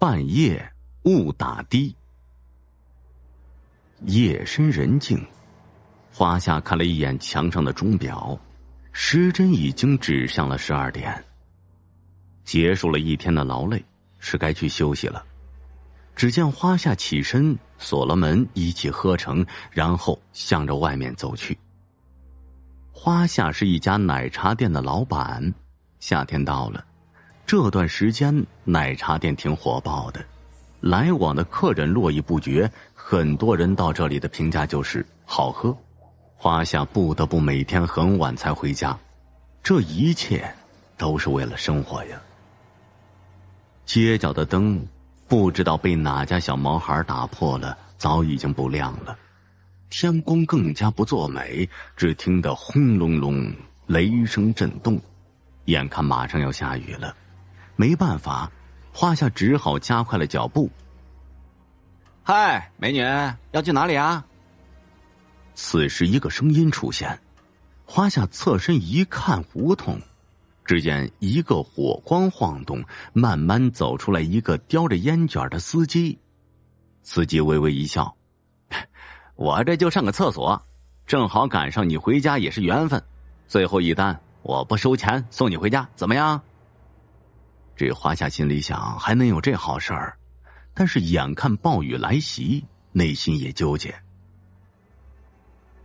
半夜雾打的，夜深人静，花夏看了一眼墙上的钟表，时针已经指向了十二点。结束了一天的劳累，是该去休息了。只见花夏起身锁了门，一气呵成，然后向着外面走去。花夏是一家奶茶店的老板，夏天到了。这段时间，奶茶店挺火爆的，来往的客人络绎不绝。很多人到这里的评价就是好喝。花夏不得不每天很晚才回家，这一切都是为了生活呀。街角的灯不知道被哪家小毛孩打破了，早已经不亮了。天光更加不作美，只听得轰隆隆雷声震动，眼看马上要下雨了。没办法，花夏只好加快了脚步。嗨，美女，要去哪里啊？此时，一个声音出现，花夏侧身一看，胡同，只见一个火光晃动，慢慢走出来一个叼着烟卷的司机。司机微微一笑：“我这就上个厕所，正好赶上你回家，也是缘分。最后一单，我不收钱，送你回家，怎么样？”这华夏心里想，还能有这好事儿？但是眼看暴雨来袭，内心也纠结。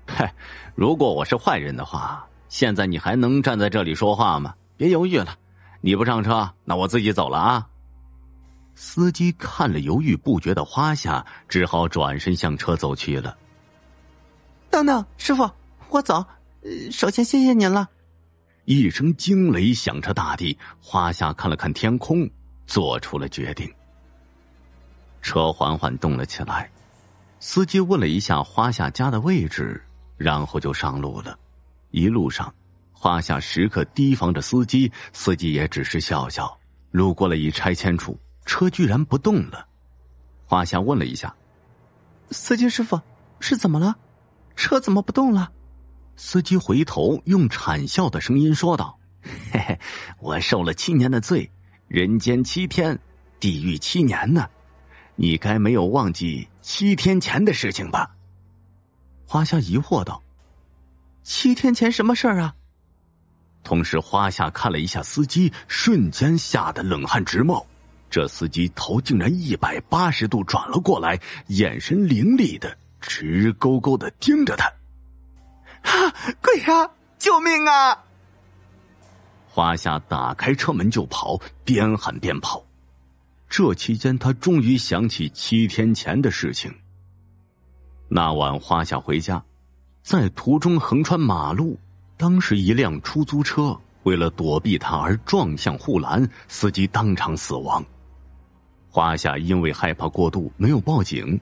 嗨，如果我是坏人的话，现在你还能站在这里说话吗？别犹豫了，你不上车，那我自己走了啊！司机看了犹豫不决的花夏，只好转身向车走去了。等等，师傅，我走。首先谢谢您了。一声惊雷响彻大地，花夏看了看天空，做出了决定。车缓缓动了起来，司机问了一下花夏家的位置，然后就上路了。一路上，花夏时刻提防着司机，司机也只是笑笑。路过了一拆迁处，车居然不动了。花夏问了一下：“司机师傅，是怎么了？车怎么不动了？”司机回头用惨笑的声音说道：“嘿嘿，我受了七年的罪，人间七天，地狱七年呢。你该没有忘记七天前的事情吧？”花夏疑惑道：“七天前什么事儿啊？”同时，花夏看了一下司机，瞬间吓得冷汗直冒。这司机头竟然一百八十度转了过来，眼神凌厉的直勾勾的盯着他。啊！鬼啊！救命啊！花夏打开车门就跑，边喊边跑。这期间，他终于想起七天前的事情。那晚，花夏回家，在途中横穿马路，当时一辆出租车为了躲避他而撞向护栏，司机当场死亡。花夏因为害怕过度没有报警，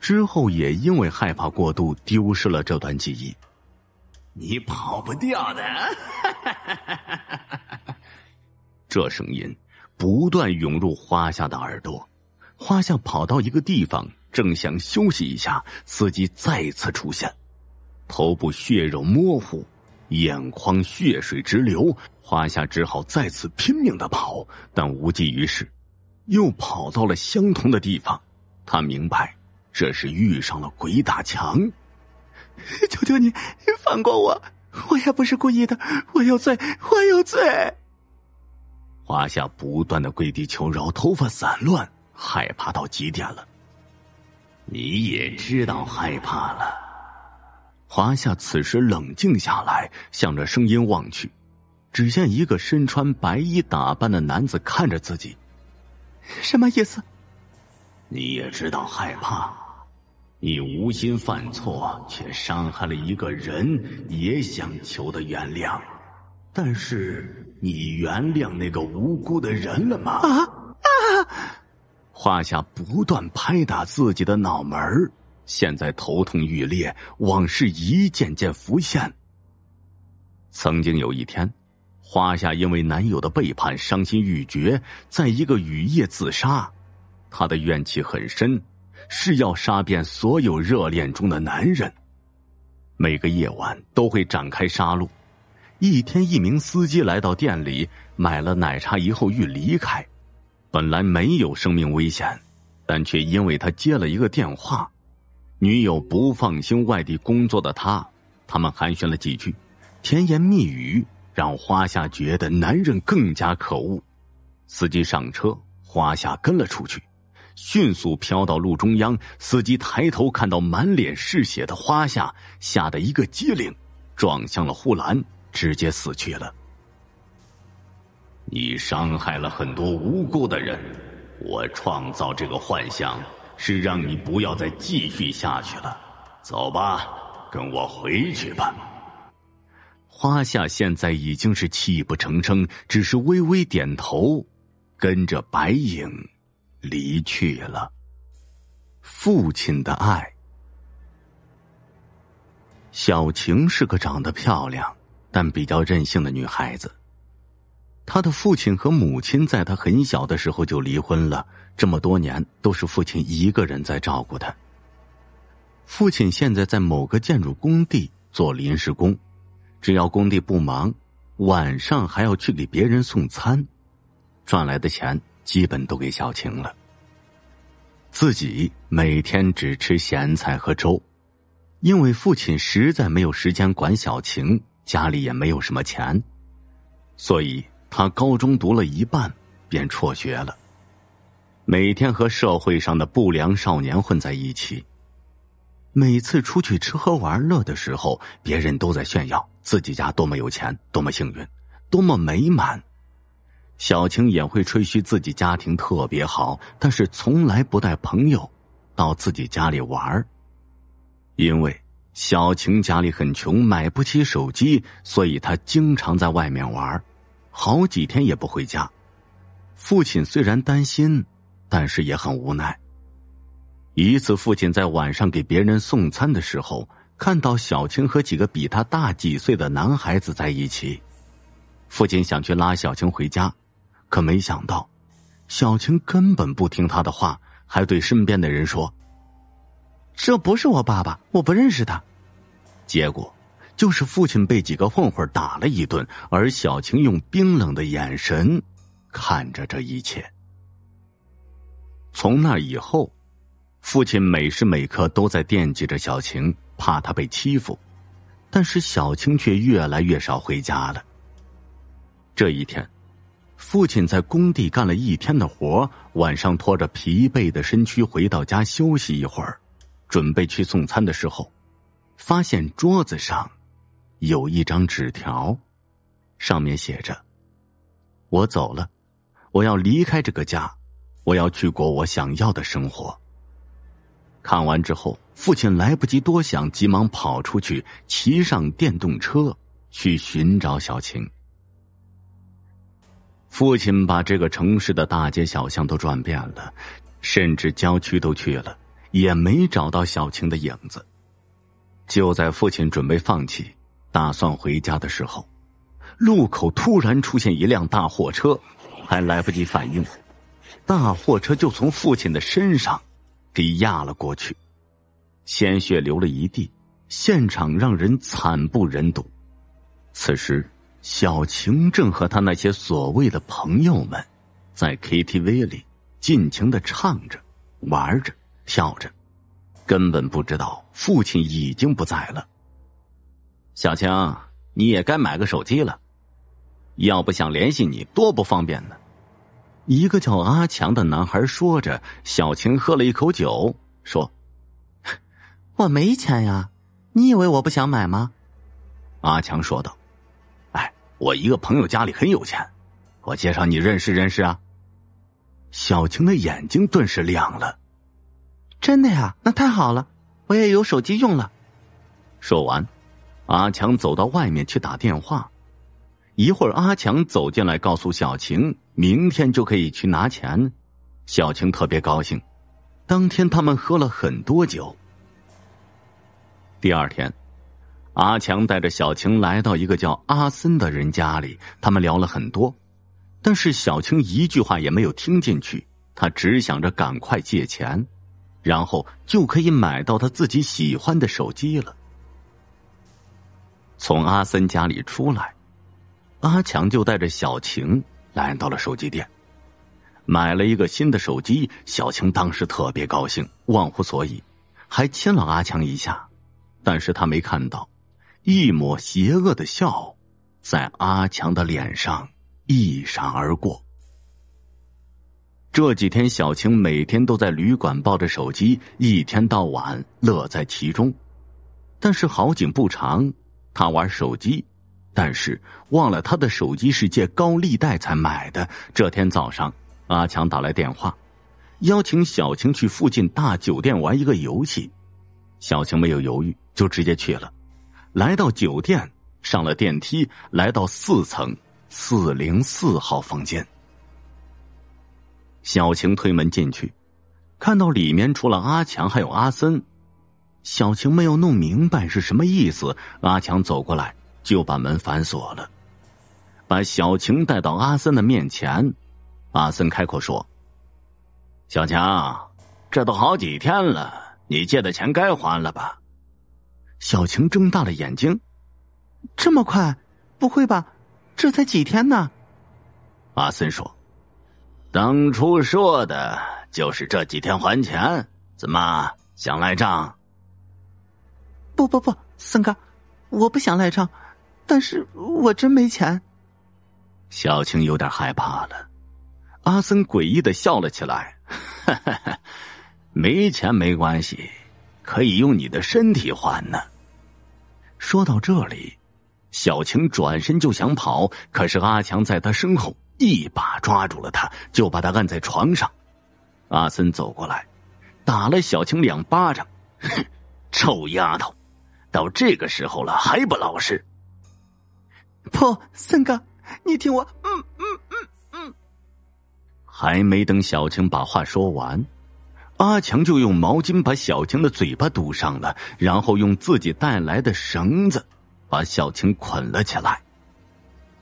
之后也因为害怕过度丢失了这段记忆。你跑不掉的！这声音不断涌入花夏的耳朵。花夏跑到一个地方，正想休息一下，司机再次出现，头部血肉模糊，眼眶血水直流。花夏只好再次拼命的跑，但无济于事，又跑到了相同的地方。他明白，这是遇上了鬼打墙。求求你放过我！我也不是故意的，我有罪，我有罪。华夏不断的跪地求饶，头发散乱，害怕到极点了。你也知道害怕了。华夏此时冷静下来，向着声音望去，只见一个身穿白衣打扮的男子看着自己。什么意思？你也知道害怕。你无心犯错，却伤害了一个人，也想求得原谅，但是你原谅那个无辜的人了吗？啊啊！华夏不断拍打自己的脑门现在头痛欲裂，往事一件件浮现。曾经有一天，华夏因为男友的背叛伤心欲绝，在一个雨夜自杀，她的怨气很深。是要杀遍所有热恋中的男人。每个夜晚都会展开杀戮。一天，一名司机来到店里买了奶茶以后欲离开，本来没有生命危险，但却因为他接了一个电话，女友不放心外地工作的他，他们寒暄了几句，甜言蜜语让花夏觉得男人更加可恶。司机上车，花夏跟了出去，迅速飘到路中央。司机抬头看到满脸是血的花夏，吓得一个机灵，撞向了护栏，直接死去了。你伤害了很多无辜的人，我创造这个幻象是让你不要再继续下去了。走吧，跟我回去吧。花夏现在已经是泣不成声，只是微微点头，跟着白影离去了。父亲的爱，小晴是个长得漂亮但比较任性的女孩子。她的父亲和母亲在她很小的时候就离婚了，这么多年都是父亲一个人在照顾她。父亲现在在某个建筑工地做临时工，只要工地不忙，晚上还要去给别人送餐，赚来的钱基本都给小晴了。自己每天只吃咸菜和粥，因为父亲实在没有时间管小晴，家里也没有什么钱，所以。他高中读了一半，便辍学了。每天和社会上的不良少年混在一起。每次出去吃喝玩乐的时候，别人都在炫耀自己家多么有钱、多么幸运、多么美满。小晴也会吹嘘自己家庭特别好，但是从来不带朋友到自己家里玩因为小晴家里很穷，买不起手机，所以她经常在外面玩好几天也不回家，父亲虽然担心，但是也很无奈。一次，父亲在晚上给别人送餐的时候，看到小青和几个比他大几岁的男孩子在一起，父亲想去拉小青回家，可没想到，小青根本不听他的话，还对身边的人说：“这不是我爸爸，我不认识他。”结果。就是父亲被几个混混打了一顿，而小晴用冰冷的眼神看着这一切。从那以后，父亲每时每刻都在惦记着小晴，怕她被欺负，但是小晴却越来越少回家了。这一天，父亲在工地干了一天的活，晚上拖着疲惫的身躯回到家休息一会儿，准备去送餐的时候，发现桌子上。有一张纸条，上面写着：“我走了，我要离开这个家，我要去过我想要的生活。”看完之后，父亲来不及多想，急忙跑出去，骑上电动车去寻找小晴。父亲把这个城市的大街小巷都转遍了，甚至郊区都去了，也没找到小青的影子。就在父亲准备放弃。打算回家的时候，路口突然出现一辆大货车，还来不及反应，大货车就从父亲的身上给压了过去，鲜血流了一地，现场让人惨不忍睹。此时，小晴正和他那些所谓的朋友们，在 KTV 里尽情的唱着、玩着、跳着，根本不知道父亲已经不在了。小晴，你也该买个手机了，要不想联系你多不方便呢。一个叫阿强的男孩说着，小晴喝了一口酒，说：“我没钱呀，你以为我不想买吗？”阿强说道：“，我一个朋友家里很有钱，我介绍你认识认识啊。”小晴的眼睛顿时亮了：“真的呀？那太好了，我也有手机用了。”说完。阿强走到外面去打电话，一会儿阿强走进来，告诉小晴，明天就可以去拿钱。小晴特别高兴。当天他们喝了很多酒。第二天，阿强带着小晴来到一个叫阿森的人家里，他们聊了很多，但是小晴一句话也没有听进去，他只想着赶快借钱，然后就可以买到他自己喜欢的手机了。从阿森家里出来，阿强就带着小晴来到了手机店。买了一个新的手机，小晴当时特别高兴，忘乎所以，还亲了阿强一下。但是他没看到一抹邪恶的笑在阿强的脸上一闪而过。这几天，小青每天都在旅馆抱着手机，一天到晚乐在其中。但是好景不长，他玩手机，但是忘了他的手机是借高利贷才买的。这天早上，阿强打来电话，邀请小青去附近大酒店玩一个游戏。小青没有犹豫，就直接去了。来到酒店，上了电梯，来到四层四零四号房间。小晴推门进去，看到里面除了阿强还有阿森，小晴没有弄明白是什么意思。阿强走过来就把门反锁了，把小晴带到阿森的面前。阿森开口说：“小强，这都好几天了，你借的钱该还了吧？”小晴睁大了眼睛：“这么快？不会吧？这才几天呢？”阿森说。当初说的就是这几天还钱，怎么想赖账？不不不，森哥，我不想赖账，但是我真没钱。小青有点害怕了。阿森诡异的笑了起来，哈哈哈，没钱没关系，可以用你的身体还呢。说到这里，小青转身就想跑，可是阿强在他身后。一把抓住了他，就把他按在床上。阿森走过来，打了小青两巴掌。哼，臭丫头，到这个时候了还不老实？不，森哥，你听我……嗯嗯嗯嗯。还没等小青把话说完，阿强就用毛巾把小青的嘴巴堵上了，然后用自己带来的绳子把小青捆了起来。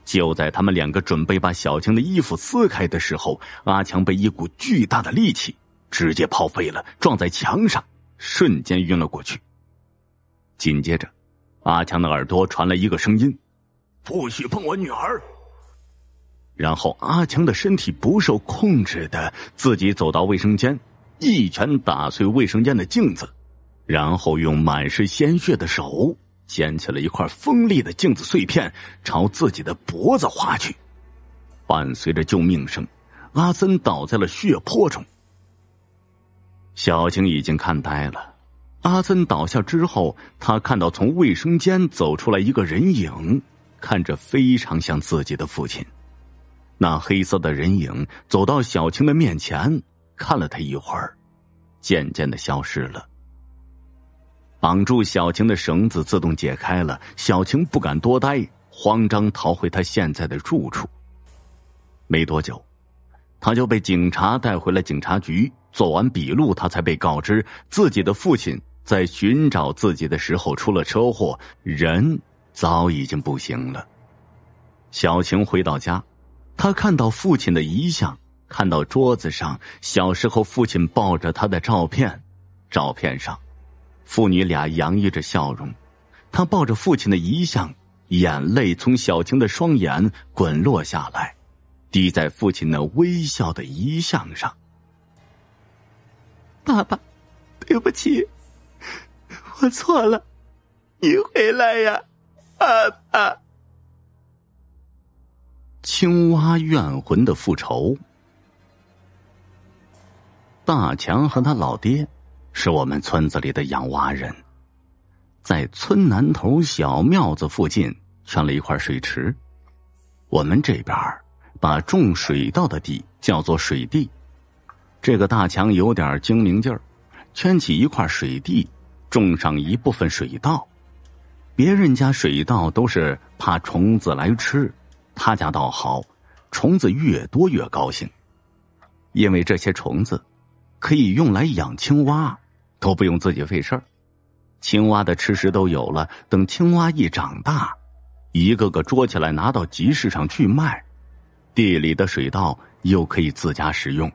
就在他们两个准备把小青的衣服撕开的时候，阿强被一股巨大的力气直接抛飞了，撞在墙上，瞬间晕了过去。紧接着，阿强的耳朵传来一个声音：“不许碰我女儿！”然后阿强的身体不受控制的自己走到卫生间，一拳打碎卫生间的镜子，然后用满是鲜血的手。捡起了一块锋利的镜子碎片，朝自己的脖子划去，伴随着救命声，阿森倒在了血泊中。小青已经看呆了。阿森倒下之后，他看到从卫生间走出来一个人影，看着非常像自己的父亲。那黑色的人影走到小青的面前，看了他一会儿，渐渐的消失了。绑住小晴的绳子自动解开了，小晴不敢多待，慌张逃回他现在的住处。没多久，他就被警察带回了警察局。做完笔录，他才被告知自己的父亲在寻找自己的时候出了车祸，人早已经不行了。小晴回到家，他看到父亲的遗像，看到桌子上小时候父亲抱着他的照片，照片上。父女俩洋溢着笑容，他抱着父亲的遗像，眼泪从小青的双眼滚落下来，滴在父亲那微笑的遗像上。爸爸，对不起，我错了，你回来呀，爸爸。青蛙怨魂的复仇。大强和他老爹。是我们村子里的养蛙人，在村南头小庙子附近圈了一块水池。我们这边把种水稻的地叫做水地。这个大强有点精明劲儿，圈起一块水地，种上一部分水稻。别人家水稻都是怕虫子来吃，他家倒好，虫子越多越高兴，因为这些虫子。可以用来养青蛙，都不用自己费事儿。青蛙的吃食都有了，等青蛙一长大，一个个捉起来拿到集市上去卖，地里的水稻又可以自家使用。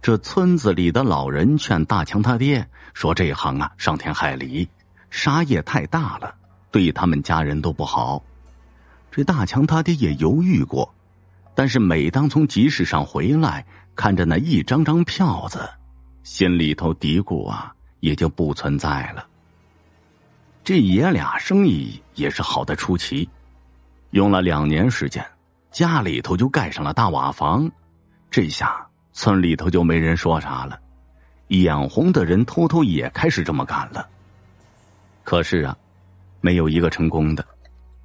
这村子里的老人劝大强他爹说：“这行啊，伤天害理，杀业太大了，对他们家人都不好。”这大强他爹也犹豫过，但是每当从集市上回来，看着那一张张票子，心里头嘀咕啊，也就不存在了。这爷俩生意也是好的出奇，用了两年时间，家里头就盖上了大瓦房。这下村里头就没人说啥了，眼红的人偷偷也开始这么干了。可是啊，没有一个成功的。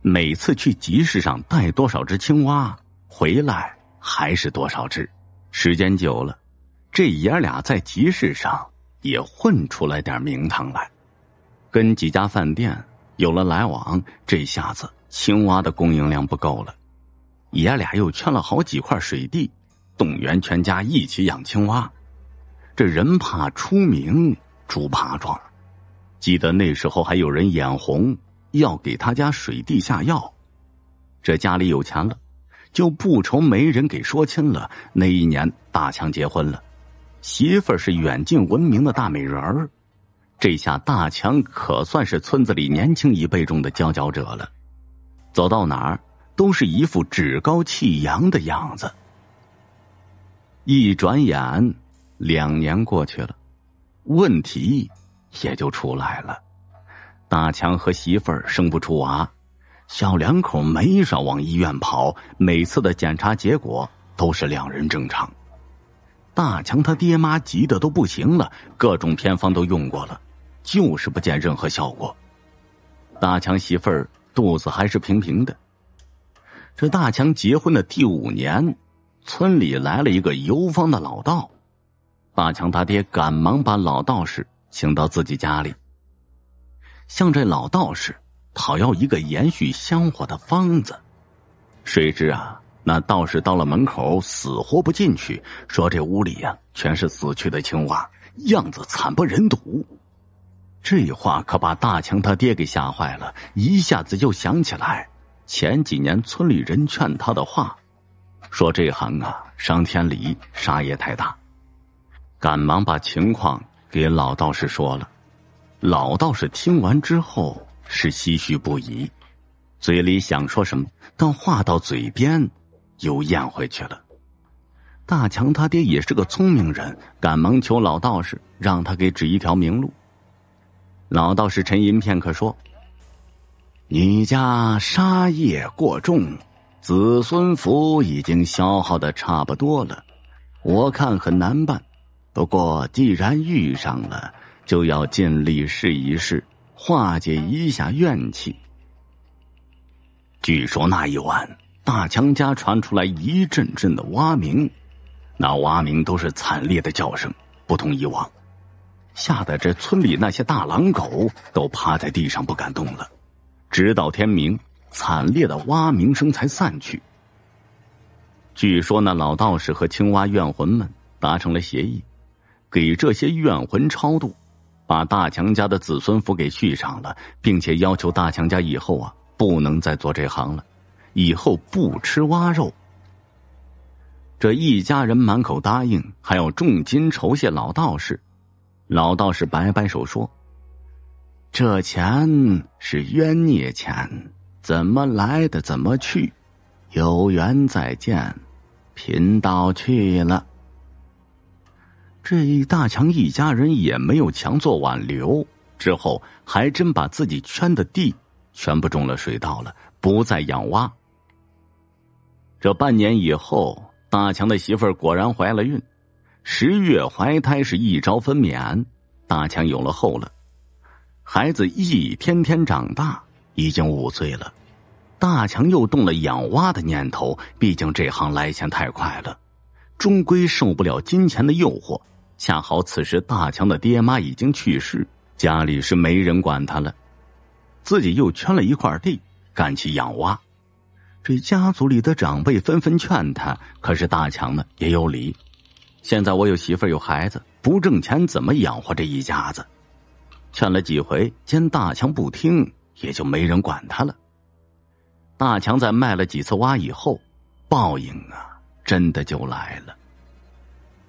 每次去集市上带多少只青蛙回来，还是多少只。时间久了，这爷俩在集市上也混出来点名堂来。跟几家饭店有了来往，这下子青蛙的供应量不够了。爷俩又圈了好几块水地，动员全家一起养青蛙。这人怕出名，猪怕壮。记得那时候还有人眼红，要给他家水地下药。这家里有钱了，就不愁没人给说亲了。那一年，大强结婚了，媳妇儿是远近闻名的大美人儿。这下大强可算是村子里年轻一辈中的佼佼者了，走到哪儿都是一副趾高气扬的样子。一转眼，两年过去了，问题也就出来了。大强和媳妇儿生不出娃，小两口没少往医院跑，每次的检查结果都是两人正常。大强他爹妈急得都不行了，各种偏方都用过了。就是不见任何效果，大强媳妇儿肚子还是平平的。这大强结婚的第五年，村里来了一个游方的老道，大强他爹赶忙把老道士请到自己家里，向这老道士讨要一个延续香火的方子。谁知啊，那道士到了门口，死活不进去，说这屋里呀全是死去的青蛙，样子惨不忍睹。这话可把大强他爹给吓坏了，一下子就想起来前几年村里人劝他的话，说这行啊伤天理，杀业太大，赶忙把情况给老道士说了。老道士听完之后是唏嘘不已，嘴里想说什么，但话到嘴边又咽回去了。大强他爹也是个聪明人，赶忙求老道士让他给指一条明路。老道士沉吟片刻说：“你家杀业过重，子孙福已经消耗的差不多了，我看很难办。不过既然遇上了，就要尽力试一试，化解一下怨气。”据说那一晚，大强家传出来一阵阵的蛙鸣，那蛙鸣都是惨烈的叫声，不同以往。吓得这村里那些大狼狗都趴在地上不敢动了，直到天明，惨烈的蛙鸣声才散去。据说那老道士和青蛙怨魂们达成了协议，给这些怨魂超度，把大强家的子孙福给续上了，并且要求大强家以后啊不能再做这行了，以后不吃蛙肉。这一家人满口答应，还要重金酬谢老道士。老道士摆摆手说：“这钱是冤孽钱，怎么来的怎么去，有缘再见，贫道去了。”这大强一家人也没有强作挽留，之后还真把自己圈的地全部种了水稻了，不再养蛙。这半年以后，大强的媳妇儿果然怀了孕。十月怀胎是一朝分娩，大强有了后了。孩子一天天长大，已经五岁了。大强又动了养蛙的念头，毕竟这行来钱太快了，终归受不了金钱的诱惑。恰好此时大强的爹妈已经去世，家里是没人管他了，自己又圈了一块地，干起养蛙。这家族里的长辈纷纷劝他，可是大强呢也有理。现在我有媳妇有孩子，不挣钱怎么养活这一家子？劝了几回，见大强不听，也就没人管他了。大强在卖了几次蛙以后，报应啊，真的就来了。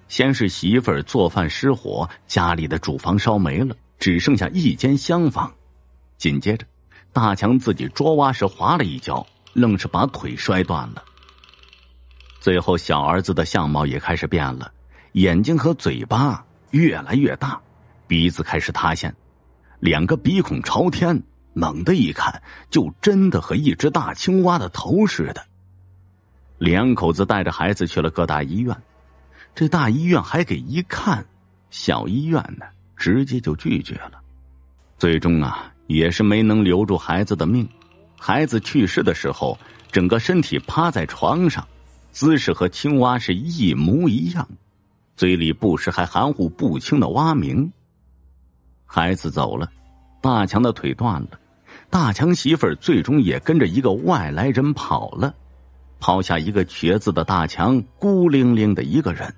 先是媳妇儿做饭失火，家里的主房烧没了，只剩下一间厢房。紧接着，大强自己捉蛙时滑了一跤，愣是把腿摔断了。最后，小儿子的相貌也开始变了，眼睛和嘴巴越来越大，鼻子开始塌陷，两个鼻孔朝天，猛地一看，就真的和一只大青蛙的头似的。两口子带着孩子去了各大医院，这大医院还给一看，小医院呢，直接就拒绝了。最终啊，也是没能留住孩子的命。孩子去世的时候，整个身体趴在床上。姿势和青蛙是一模一样，嘴里不时还含糊不清的蛙鸣。孩子走了，大强的腿断了，大强媳妇儿最终也跟着一个外来人跑了，抛下一个瘸子的大强孤零零的一个人。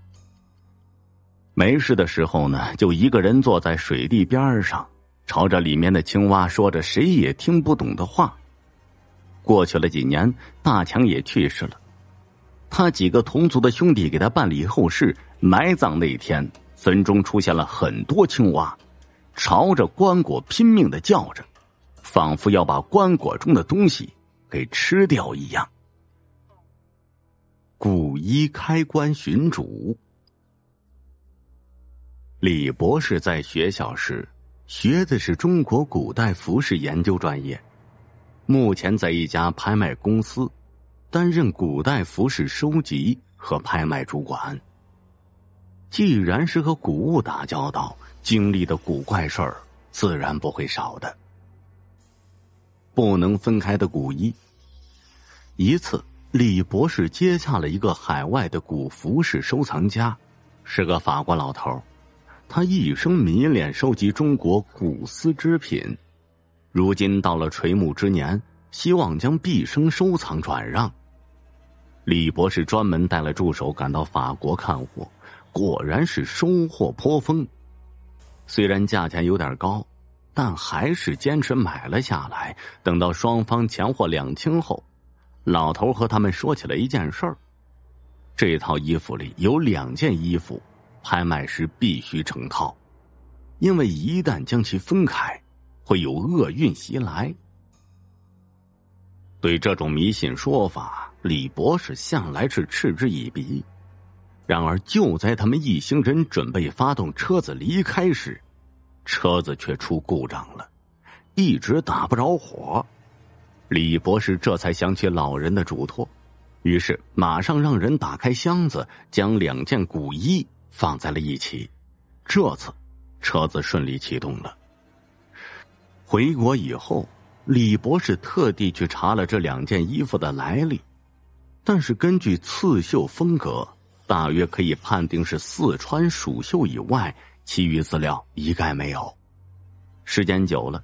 没事的时候呢，就一个人坐在水地边上，朝着里面的青蛙说着谁也听不懂的话。过去了几年，大强也去世了。他几个同族的兄弟给他办理后事，埋葬那天，坟中出现了很多青蛙，朝着棺椁拼命的叫着，仿佛要把棺椁中的东西给吃掉一样。古衣开棺寻主，李博士在学校时学的是中国古代服饰研究专业，目前在一家拍卖公司。担任古代服饰收集和拍卖主管。既然是和古物打交道，经历的古怪事儿自然不会少的。不能分开的古衣。一次，李博士接洽了一个海外的古服饰收藏家，是个法国老头他一生迷恋收集中国古丝织品，如今到了垂暮之年，希望将毕生收藏转让。李博士专门带了助手赶到法国看货，果然是收获颇丰。虽然价钱有点高，但还是坚持买了下来。等到双方钱货两清后，老头和他们说起了一件事儿：这套衣服里有两件衣服，拍卖时必须成套，因为一旦将其分开，会有厄运袭来。对这种迷信说法。李博士向来是嗤之以鼻，然而就在他们一行人准备发动车子离开时，车子却出故障了，一直打不着火。李博士这才想起老人的嘱托，于是马上让人打开箱子，将两件古衣放在了一起。这次，车子顺利启动了。回国以后，李博士特地去查了这两件衣服的来历。但是根据刺绣风格，大约可以判定是四川蜀绣以外，其余资料一概没有。时间久了，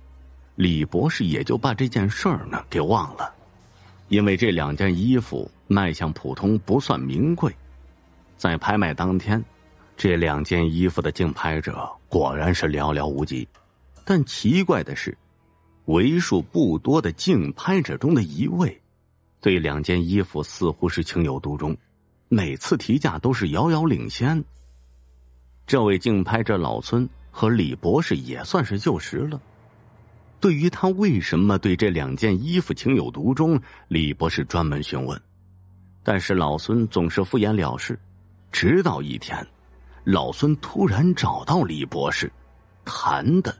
李博士也就把这件事儿呢给忘了，因为这两件衣服卖相普通，不算名贵。在拍卖当天，这两件衣服的竞拍者果然是寥寥无几。但奇怪的是，为数不多的竞拍者中的一位。对两件衣服似乎是情有独钟，每次提价都是遥遥领先。这位竞拍者老孙和李博士也算是旧识了。对于他为什么对这两件衣服情有独钟，李博士专门询问，但是老孙总是敷衍了事。直到一天，老孙突然找到李博士，谈的，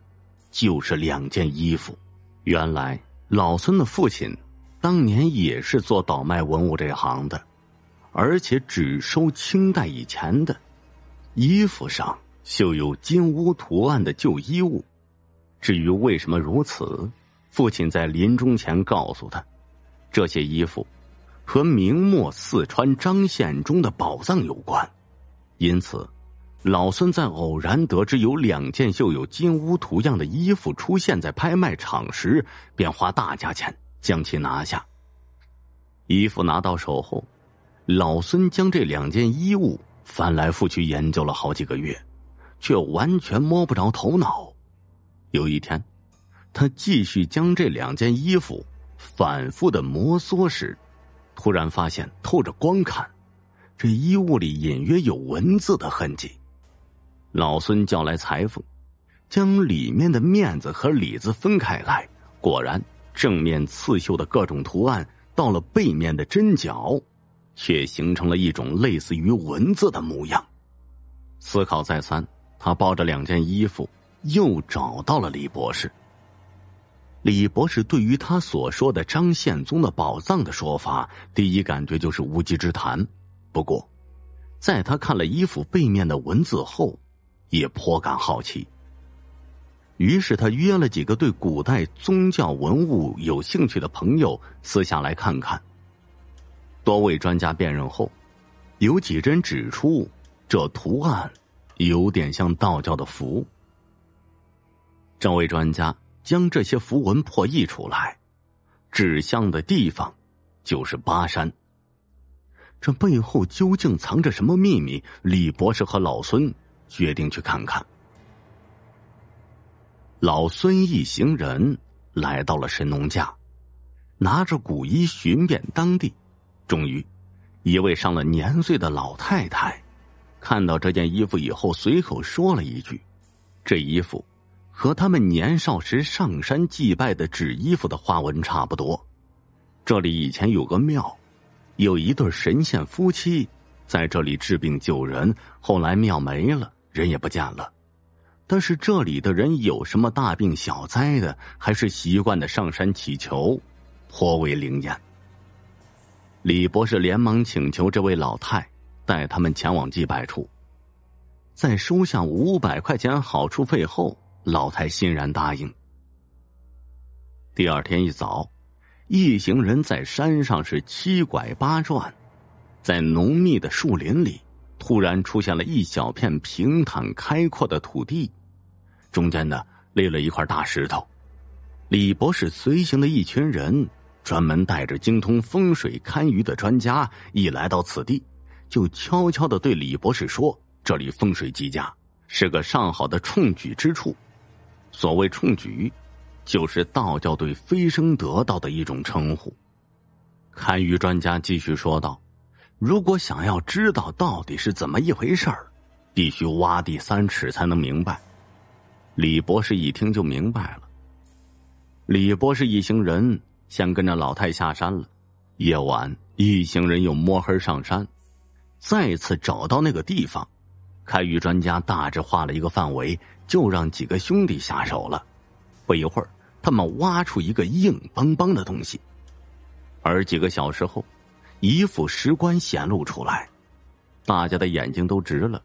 就是两件衣服。原来老孙的父亲。当年也是做倒卖文物这行的，而且只收清代以前的衣服上绣有金乌图案的旧衣物。至于为什么如此，父亲在临终前告诉他，这些衣服和明末四川张献忠的宝藏有关。因此，老孙在偶然得知有两件绣有金乌图样的衣服出现在拍卖场时，便花大价钱。将其拿下。衣服拿到手后，老孙将这两件衣物翻来覆去研究了好几个月，却完全摸不着头脑。有一天，他继续将这两件衣服反复的摩挲时，突然发现透着光看，这衣物里隐约有文字的痕迹。老孙叫来裁缝，将里面的面子和里子分开来，果然。正面刺绣的各种图案，到了背面的针脚，却形成了一种类似于文字的模样。思考再三，他抱着两件衣服，又找到了李博士。李博士对于他所说的张献宗的宝藏的说法，第一感觉就是无稽之谈。不过，在他看了衣服背面的文字后，也颇感好奇。于是他约了几个对古代宗教文物有兴趣的朋友，私下来看看。多位专家辨认后，有几人指出，这图案有点像道教的符。这位专家。将这些符文破译出来，指向的地方就是巴山。这背后究竟藏着什么秘密？李博士和老孙决定去看看。老孙一行人来到了神农架，拿着古衣寻遍当地，终于，一位上了年岁的老太太看到这件衣服以后，随口说了一句：“这衣服。”和他们年少时上山祭拜的纸衣服的花纹差不多。这里以前有个庙，有一对神仙夫妻在这里治病救人。后来庙没了，人也不见了。但是这里的人有什么大病小灾的，还是习惯的上山祈求，颇为灵验。李博士连忙请求这位老太带他们前往祭拜处，在收下五百块钱好处费后。老太欣然答应。第二天一早，一行人在山上是七拐八转，在浓密的树林里，突然出现了一小片平坦开阔的土地，中间呢立了一块大石头。李博士随行的一群人，专门带着精通风水堪舆的专家，一来到此地，就悄悄的对李博士说：“这里风水极佳，是个上好的冲举之处。”所谓冲举，就是道教对飞升得道的一种称呼。堪舆专家继续说道：“如果想要知道到底是怎么一回事儿，必须挖地三尺才能明白。”李博士一听就明白了。李博士一行人先跟着老太下山了。夜晚，一行人又摸黑上山，再次找到那个地方。堪舆专家大致画了一个范围。就让几个兄弟下手了。不一会儿，他们挖出一个硬邦邦的东西，而几个小时后，一副石棺显露出来，大家的眼睛都直了，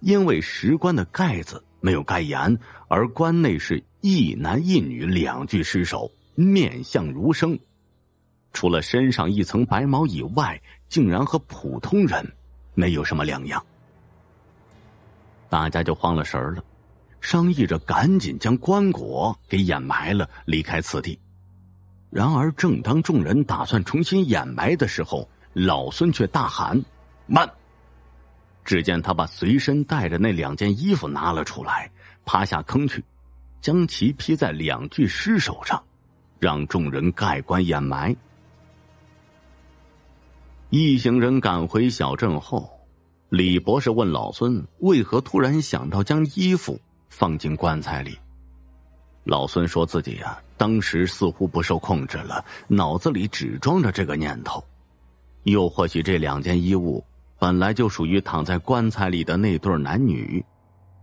因为石棺的盖子没有盖严，而棺内是一男一女两具尸首，面相如生，除了身上一层白毛以外，竟然和普通人没有什么两样。大家就慌了神儿了。商议着，赶紧将棺椁给掩埋了，离开此地。然而，正当众人打算重新掩埋的时候，老孙却大喊：“慢！”只见他把随身带着那两件衣服拿了出来，趴下坑去，将其披在两具尸首上，让众人盖棺掩埋。一行人赶回小镇后，李博士问老孙：“为何突然想到将衣服？”放进棺材里，老孙说自己呀，当时似乎不受控制了，脑子里只装着这个念头。又或许这两件衣物本来就属于躺在棺材里的那对男女，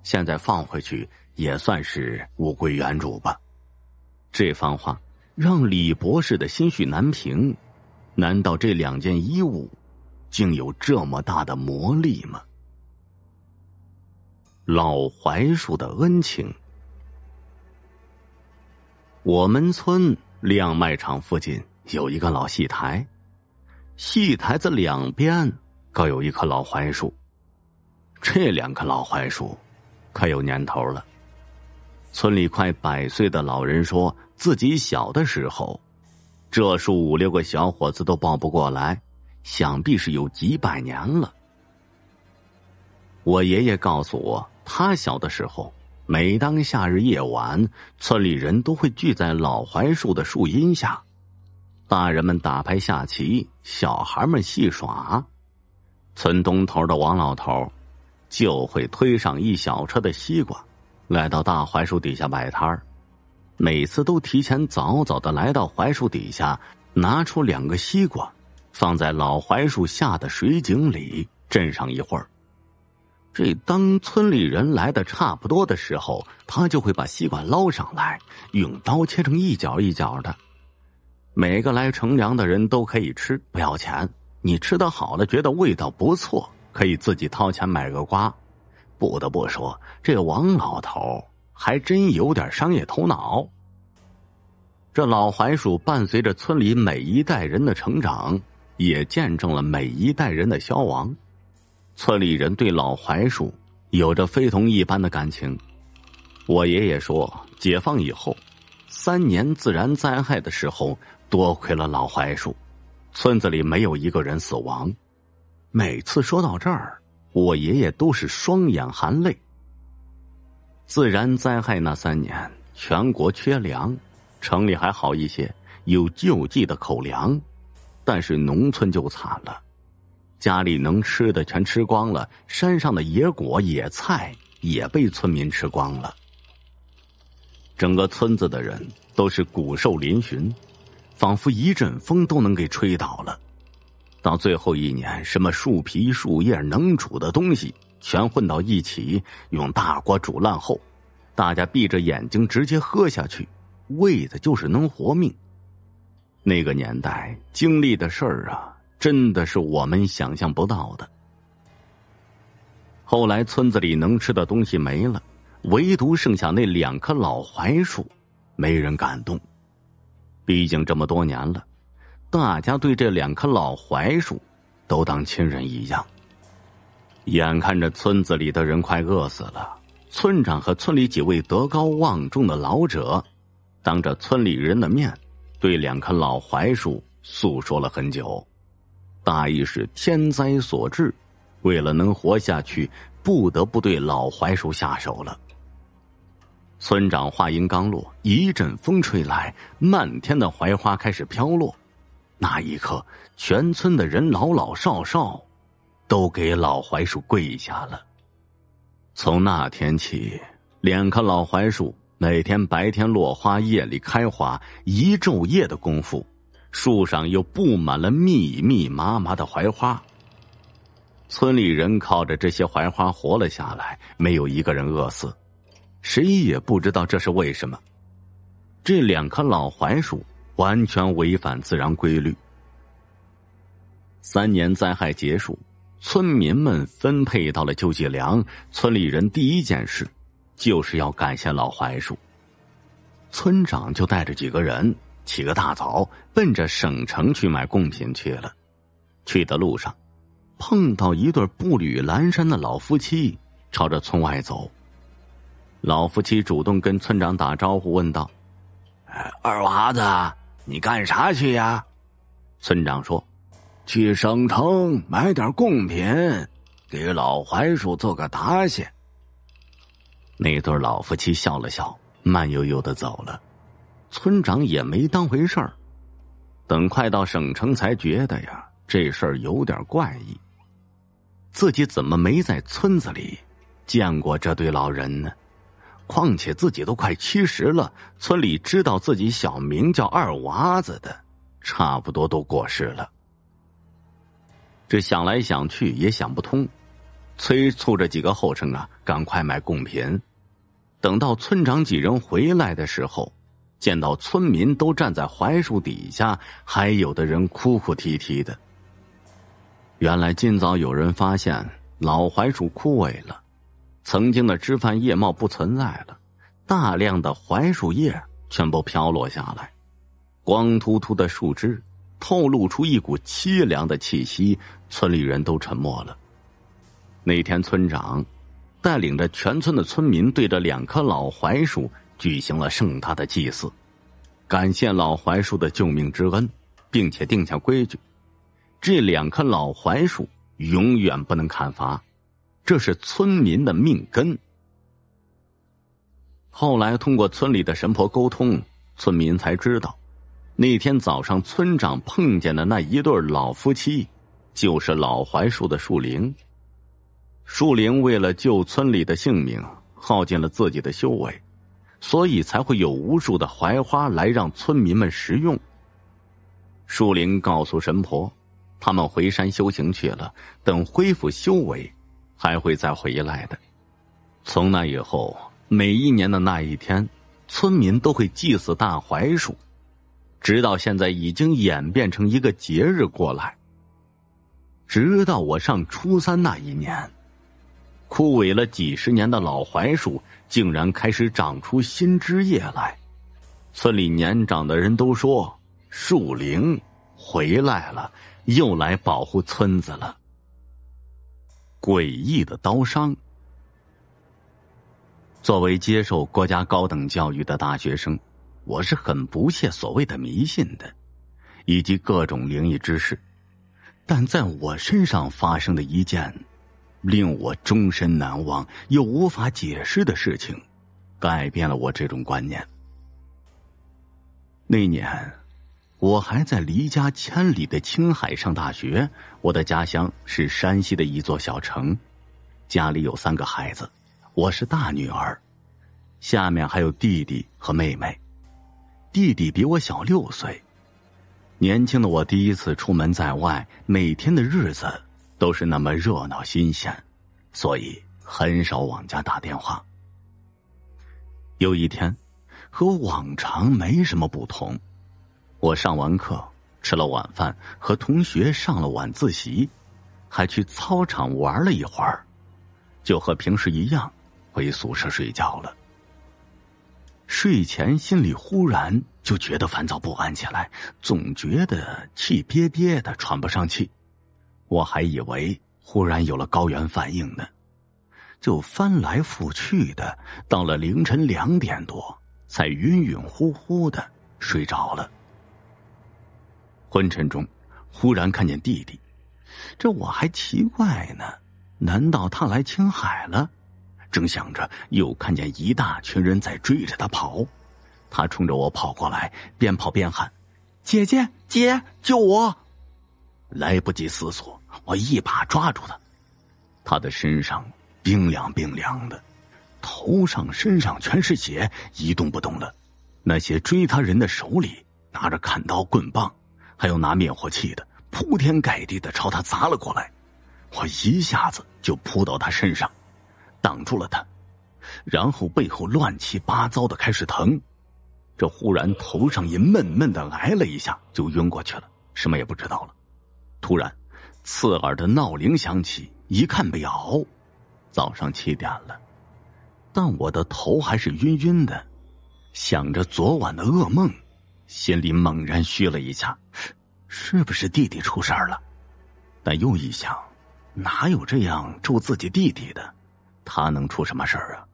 现在放回去也算是物归原主吧。这番话让李博士的心绪难平。难道这两件衣物竟有这么大的魔力吗？老槐树的恩情。我们村晾麦场附近有一个老戏台，戏台子两边各有一棵老槐树。这两棵老槐树可有年头了。村里快百岁的老人说自己小的时候，这树五六个小伙子都抱不过来，想必是有几百年了。我爷爷告诉我。他小的时候，每当夏日夜晚，村里人都会聚在老槐树的树荫下，大人们打牌下棋，小孩们戏耍。村东头的王老头就会推上一小车的西瓜，来到大槐树底下摆摊儿。每次都提前早早的来到槐树底下，拿出两个西瓜，放在老槐树下的水井里镇上一会儿。这当村里人来的差不多的时候，他就会把吸管捞上来，用刀切成一角一角的。每个来乘凉的人都可以吃，不要钱。你吃的好了，觉得味道不错，可以自己掏钱买个瓜。不得不说，这王老头还真有点商业头脑。这老槐树伴随着村里每一代人的成长，也见证了每一代人的消亡。村里人对老槐树有着非同一般的感情。我爷爷说，解放以后，三年自然灾害的时候，多亏了老槐树。村子里没有一个人死亡。每次说到这儿，我爷爷都是双眼含泪。自然灾害那三年，全国缺粮，城里还好一些，有救济的口粮，但是农村就惨了，家里能吃的全吃光了，山上的野果野菜也被村民吃光了。整个村子的人都是骨瘦嶙峋。仿佛一阵风都能给吹倒了。到最后一年，什么树皮、树叶能煮的东西全混到一起，用大锅煮烂后，大家闭着眼睛直接喝下去，为的就是能活命。那个年代经历的事儿啊，真的是我们想象不到的。后来村子里能吃的东西没了，唯独剩下那两棵老槐树，没人敢动。毕竟这么多年了，大家对这两棵老槐树都当亲人一样。眼看着村子里的人快饿死了，村长和村里几位德高望重的老者，当着村里人的面，对两棵老槐树诉说了很久，大意是天灾所致，为了能活下去，不得不对老槐树下手了。村长话音刚落，一阵风吹来，漫天的槐花开始飘落。那一刻，全村的人老老少少都给老槐树跪下了。从那天起，两棵老槐树每天白天落花，夜里开花，一昼夜的功夫，树上又布满了密密麻麻的槐花。村里人靠着这些槐花活了下来，没有一个人饿死。谁也不知道这是为什么。这两棵老槐树完全违反自然规律。三年灾害结束，村民们分配到了救济粮。村里人第一件事就是要感谢老槐树。村长就带着几个人起个大早，奔着省城去买贡品去了。去的路上，碰到一对步履蹒跚的老夫妻，朝着村外走。老夫妻主动跟村长打招呼，问道：“二娃子，你干啥去呀？”村长说：“去省城买点贡品，给老槐树做个答谢。”那对老夫妻笑了笑，慢悠悠的走了。村长也没当回事儿。等快到省城，才觉得呀，这事儿有点怪异。自己怎么没在村子里见过这对老人呢？况且自己都快七十了，村里知道自己小名叫二娃子的，差不多都过世了。这想来想去也想不通，催促着几个后生啊，赶快买贡品。等到村长几人回来的时候，见到村民都站在槐树底下，还有的人哭哭啼啼的。原来今早有人发现老槐树枯萎了。曾经的枝繁叶茂不存在了，大量的槐树叶全部飘落下来，光秃秃的树枝透露出一股凄凉的气息。村里人都沉默了。那天，村长带领着全村的村民，对着两棵老槐树举行了盛大的祭祀，感谢老槐树的救命之恩，并且定下规矩：这两棵老槐树永远不能砍伐。这是村民的命根。后来通过村里的神婆沟通，村民才知道，那天早上村长碰见的那一对老夫妻，就是老槐树的树灵。树灵为了救村里的性命，耗尽了自己的修为，所以才会有无数的槐花来让村民们食用。树林告诉神婆，他们回山修行去了，等恢复修为，还会再回来的。从那以后，每一年的那一天，村民都会祭祀大槐树，直到现在已经演变成一个节日过来。直到我上初三那一年，枯萎了几十年的老槐树竟然开始长出新枝叶来。村里年长的人都说，树灵回来了，又来保护村子了。诡异的刀伤。作为接受国家高等教育的大学生，我是很不屑所谓的迷信的，以及各种灵异之事。但在我身上发生的一件令我终身难忘又无法解释的事情，改变了我这种观念。那年，我还在离家千里的青海上大学。我的家乡是山西的一座小城，家里有三个孩子，我是大女儿，下面还有弟弟和妹妹，弟弟比我小六岁。年轻的我第一次出门在外，每天的日子都是那么热闹新鲜，所以很少往家打电话。有一天，和往常没什么不同，我上完课，吃了晚饭，和同学上了晚自习，还去操场玩了一会儿，就和平时一样回宿舍睡觉了。睡前心里忽然就觉得烦躁不安起来，总觉得气憋憋的，喘不上气。我还以为忽然有了高原反应呢，就翻来覆去的，到了凌晨两点多，才晕晕乎乎的睡着了。昏沉中，忽然看见弟弟，这我还奇怪呢，难道他来青海了？正想着，又看见一大群人在追着他跑，他冲着我跑过来，边跑边喊：“姐姐，姐，救我！”来不及思索，我一把抓住他，他的身上冰凉冰凉的，头上身上全是血，一动不动了。那些追他人的手里拿着砍刀、棍棒，还有拿灭火器的，铺天盖地的朝他砸了过来，我一下子就扑到他身上。挡住了他，然后背后乱七八糟的开始疼，这忽然头上也闷闷的挨了一下，就晕过去了，什么也不知道了。突然，刺耳的闹铃响起，一看表，早上七点了，但我的头还是晕晕的，想着昨晚的噩梦，心里猛然虚了一下，是不是弟弟出事儿了？但又一想，哪有这样咒自己弟弟的？他能出什么事儿啊？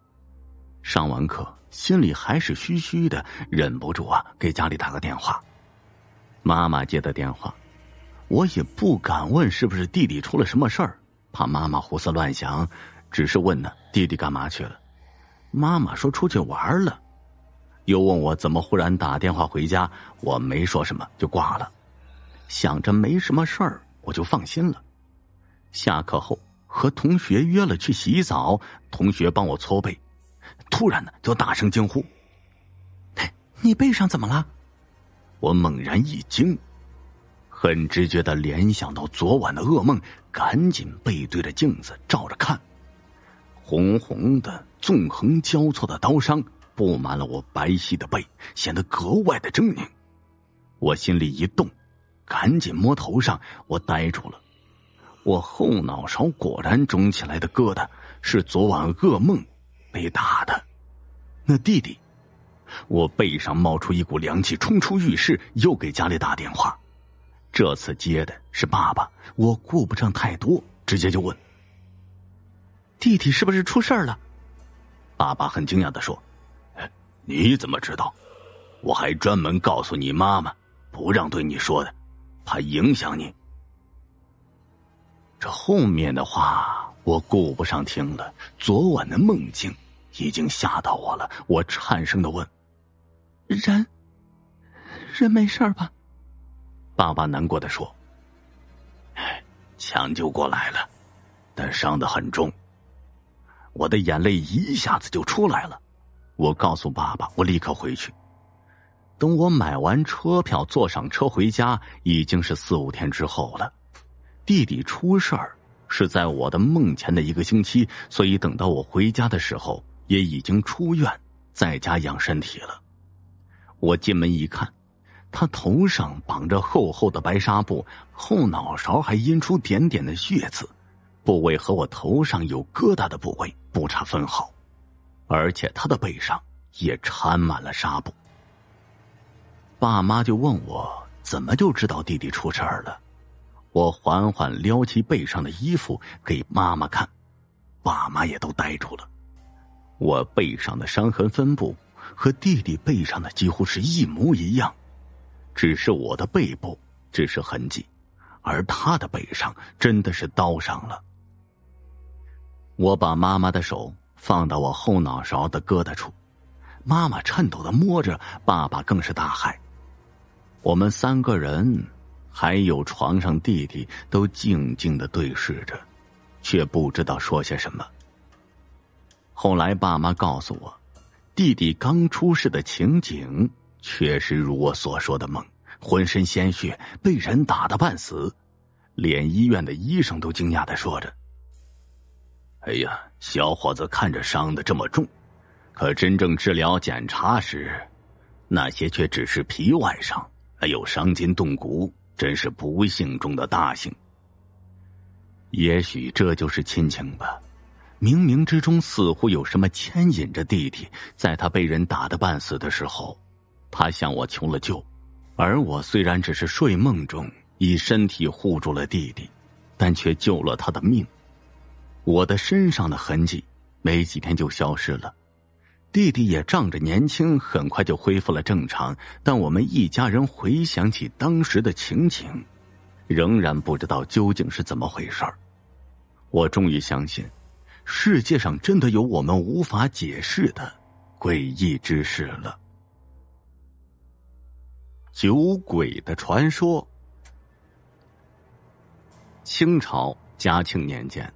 上完课，心里还是虚虚的，忍不住啊，给家里打个电话。妈妈接的电话，我也不敢问是不是弟弟出了什么事儿，怕妈妈胡思乱想，只是问呢，弟弟干嘛去了？妈妈说出去玩了，又问我怎么忽然打电话回家，我没说什么就挂了。想着没什么事儿，我就放心了。下课后。和同学约了去洗澡，同学帮我搓背，突然呢就大声惊呼：“你背上怎么了？”我猛然一惊，很直觉的联想到昨晚的噩梦，赶紧背对着镜子照着看，红红的、纵横交错的刀伤布满了我白皙的背，显得格外的狰狞。我心里一动，赶紧摸头上，我呆住了。我后脑勺果然肿起来的疙瘩，是昨晚噩梦被打的。那弟弟，我背上冒出一股凉气，冲出浴室，又给家里打电话。这次接的是爸爸，我顾不上太多，直接就问：“弟弟是不是出事了？”爸爸很惊讶的说：“你怎么知道？我还专门告诉你妈妈，不让对你说的，怕影响你。”这后面的话我顾不上听了。昨晚的梦境已经吓到我了，我颤声的问：“人，人没事吧？”爸爸难过的说：“抢救过来了，但伤得很重。”我的眼泪一下子就出来了。我告诉爸爸，我立刻回去。等我买完车票，坐上车回家，已经是四五天之后了。弟弟出事儿是在我的梦前的一个星期，所以等到我回家的时候，也已经出院，在家养身体了。我进门一看，他头上绑着厚厚的白纱布，后脑勺还印出点点的血渍，部位和我头上有疙瘩的部位不差分毫，而且他的背上也缠满了纱布。爸妈就问我怎么就知道弟弟出事儿了，我缓缓撩起背上的衣服给妈妈看，爸妈也都呆住了。我背上的伤痕分布和弟弟背上的几乎是一模一样，只是我的背部只是痕迹，而他的背上真的是刀伤了。我把妈妈的手放到我后脑勺的疙瘩处，妈妈颤抖的摸着，爸爸更是大骇。我们三个人，还有床上弟弟，都静静的对视着，却不知道说些什么。后来爸妈告诉我，弟弟刚出事的情景确实如我所说的梦，浑身鲜血，被人打的半死，连医院的医生都惊讶的说着：“哎呀，小伙子看着伤的这么重，可真正治疗检查时，那些却只是皮外伤。”还有伤筋动骨，真是不幸中的大幸。也许这就是亲情吧，冥冥之中似乎有什么牵引着弟弟。在他被人打的半死的时候，他向我求了救，而我虽然只是睡梦中以身体护住了弟弟，但却救了他的命。我的身上的痕迹没几天就消失了。弟弟也仗着年轻，很快就恢复了正常。但我们一家人回想起当时的情景，仍然不知道究竟是怎么回事我终于相信，世界上真的有我们无法解释的诡异之事了。酒鬼的传说。清朝嘉庆年间，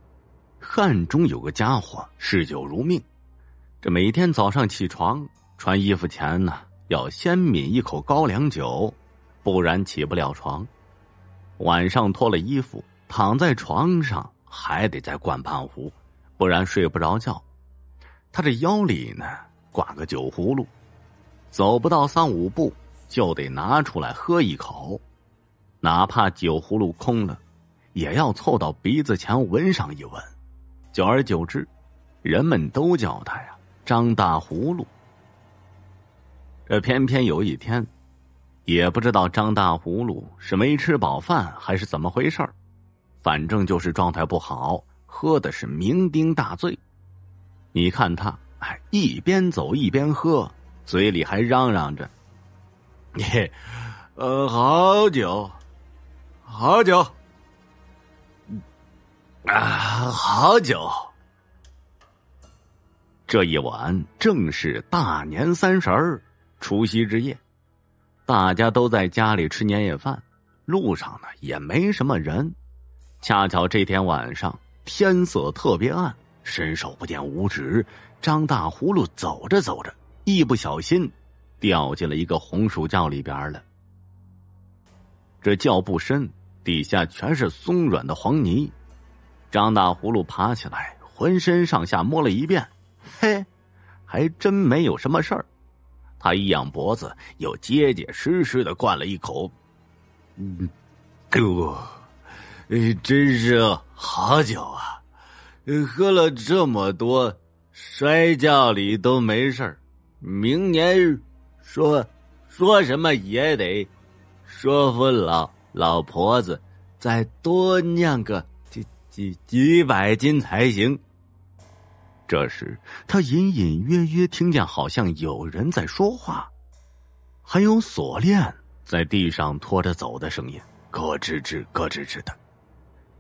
汉中有个家伙嗜酒如命。这每天早上起床穿衣服前呢，要先抿一口高粱酒，不然起不了床。晚上脱了衣服躺在床上，还得再灌半壶，不然睡不着觉。他这腰里呢挂个酒葫芦，走不到三五步就得拿出来喝一口，哪怕酒葫芦空了，也要凑到鼻子前闻上一闻。久而久之，人们都叫他呀。张大葫芦，这偏偏有一天，也不知道张大葫芦是没吃饱饭还是怎么回事反正就是状态不好，喝的是酩酊大醉。你看他，哎，一边走一边喝，嘴里还嚷嚷着：“嘿，呃，好酒，好酒，啊，好酒。”这一晚正是大年三十儿，除夕之夜，大家都在家里吃年夜饭，路上呢也没什么人。恰巧这天晚上天色特别暗，伸手不见五指，张大葫芦走着走着，一不小心掉进了一个红薯窖里边了。这窖不深，底下全是松软的黄泥。张大葫芦爬起来，浑身上下摸了一遍。嘿，还真没有什么事儿。他一仰脖子，又结结实实的灌了一口。嗯，哥，真是好酒啊！喝了这么多，摔跤里都没事儿。明年说说什么也得说服老老婆子，再多酿个几几几百斤才行。这时，他隐隐约约听见好像有人在说话，还有锁链在地上拖着走的声音，咯吱吱、咯吱吱的。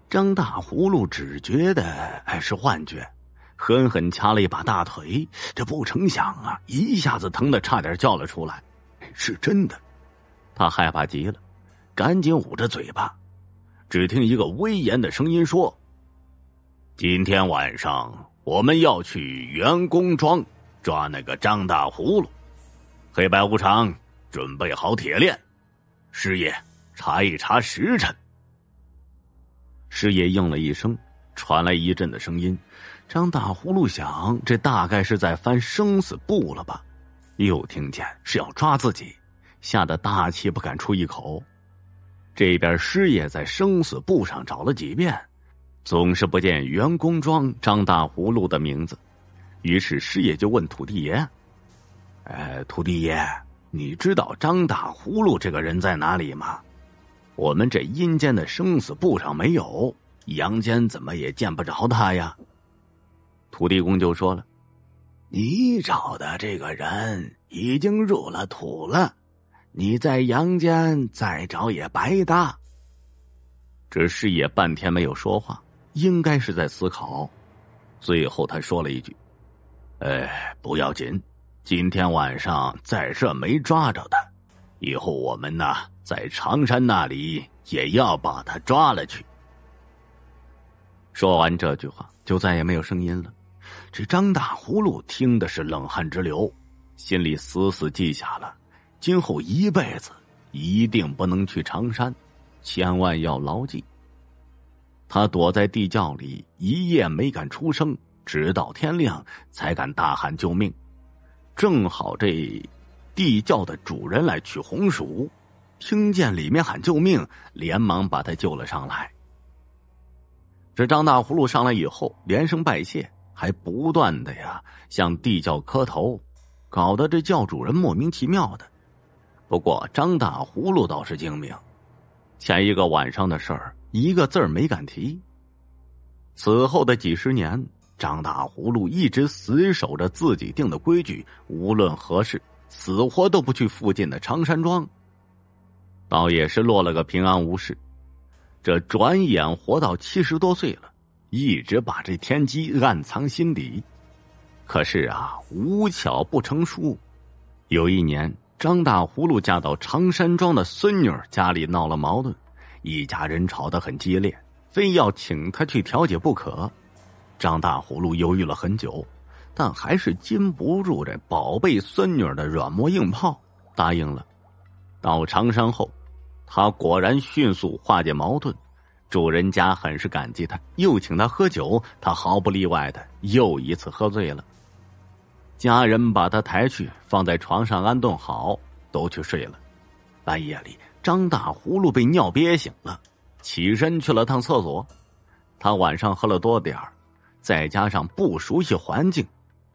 张大葫芦只觉得哎是幻觉，狠狠掐了一把大腿，这不成想啊，一下子疼的差点叫了出来。是真的，他害怕极了，赶紧捂着嘴巴。只听一个威严的声音说：“今天晚上。”我们要去员工庄抓那个张大葫芦，黑白无常准备好铁链，师爷查一查时辰。师爷应了一声，传来一阵的声音。张大葫芦想，这大概是在翻生死簿了吧？又听见是要抓自己，吓得大气不敢出一口。这边师爷在生死簿上找了几遍，总是不见员工庄张大葫芦的名字。于是师爷就问土地爷：“哎，土地爷，你知道张大葫芦这个人在哪里吗？我们这阴间的生死簿上没有，阳间怎么也见不着他呀？”土地公就说了：“你找的这个人已经入了土了，你在阳间再找也白搭。”这师爷半天没有说话，应该是在思考。最后他说了一句：“哎，不要紧，今天晚上在这没抓着他，以后我们呢在常山那里也要把他抓了去。”说完这句话，就再也没有声音了。这张大葫芦听的是冷汗直流，心里死死记下了，今后一辈子一定不能去长山，千万要牢记。他躲在地窖里一夜没敢出声，直到天亮才敢大喊救命。正好这地窖的主人来取红薯，听见里面喊救命，连忙把他救了上来。这张大葫芦上来以后，连声拜谢。还不断的呀向地窖磕头，搞得这教主人莫名其妙的。不过张大葫芦倒是精明，前一个晚上的事儿一个字儿没敢提。此后的几十年，张大葫芦一直死守着自己定的规矩，无论何事死活都不去附近的长山庄。倒也是落了个平安无事。这转眼活到七十多岁了。一直把这天机暗藏心底，可是啊，无巧不成书。有一年，张大葫芦嫁到常山庄的孙女儿家里闹了矛盾，一家人吵得很激烈，非要请他去调解不可。张大葫芦犹豫了很久，但还是禁不住这宝贝孙女儿的软磨硬泡，答应了。到常山后，他果然迅速化解矛盾。主人家很是感激他，又请他喝酒，他毫不例外的又一次喝醉了。家人把他抬去放在床上安顿好，都去睡了。半夜里，张大葫芦被尿憋醒了，起身去了趟厕所。他晚上喝了多点儿，再加上不熟悉环境，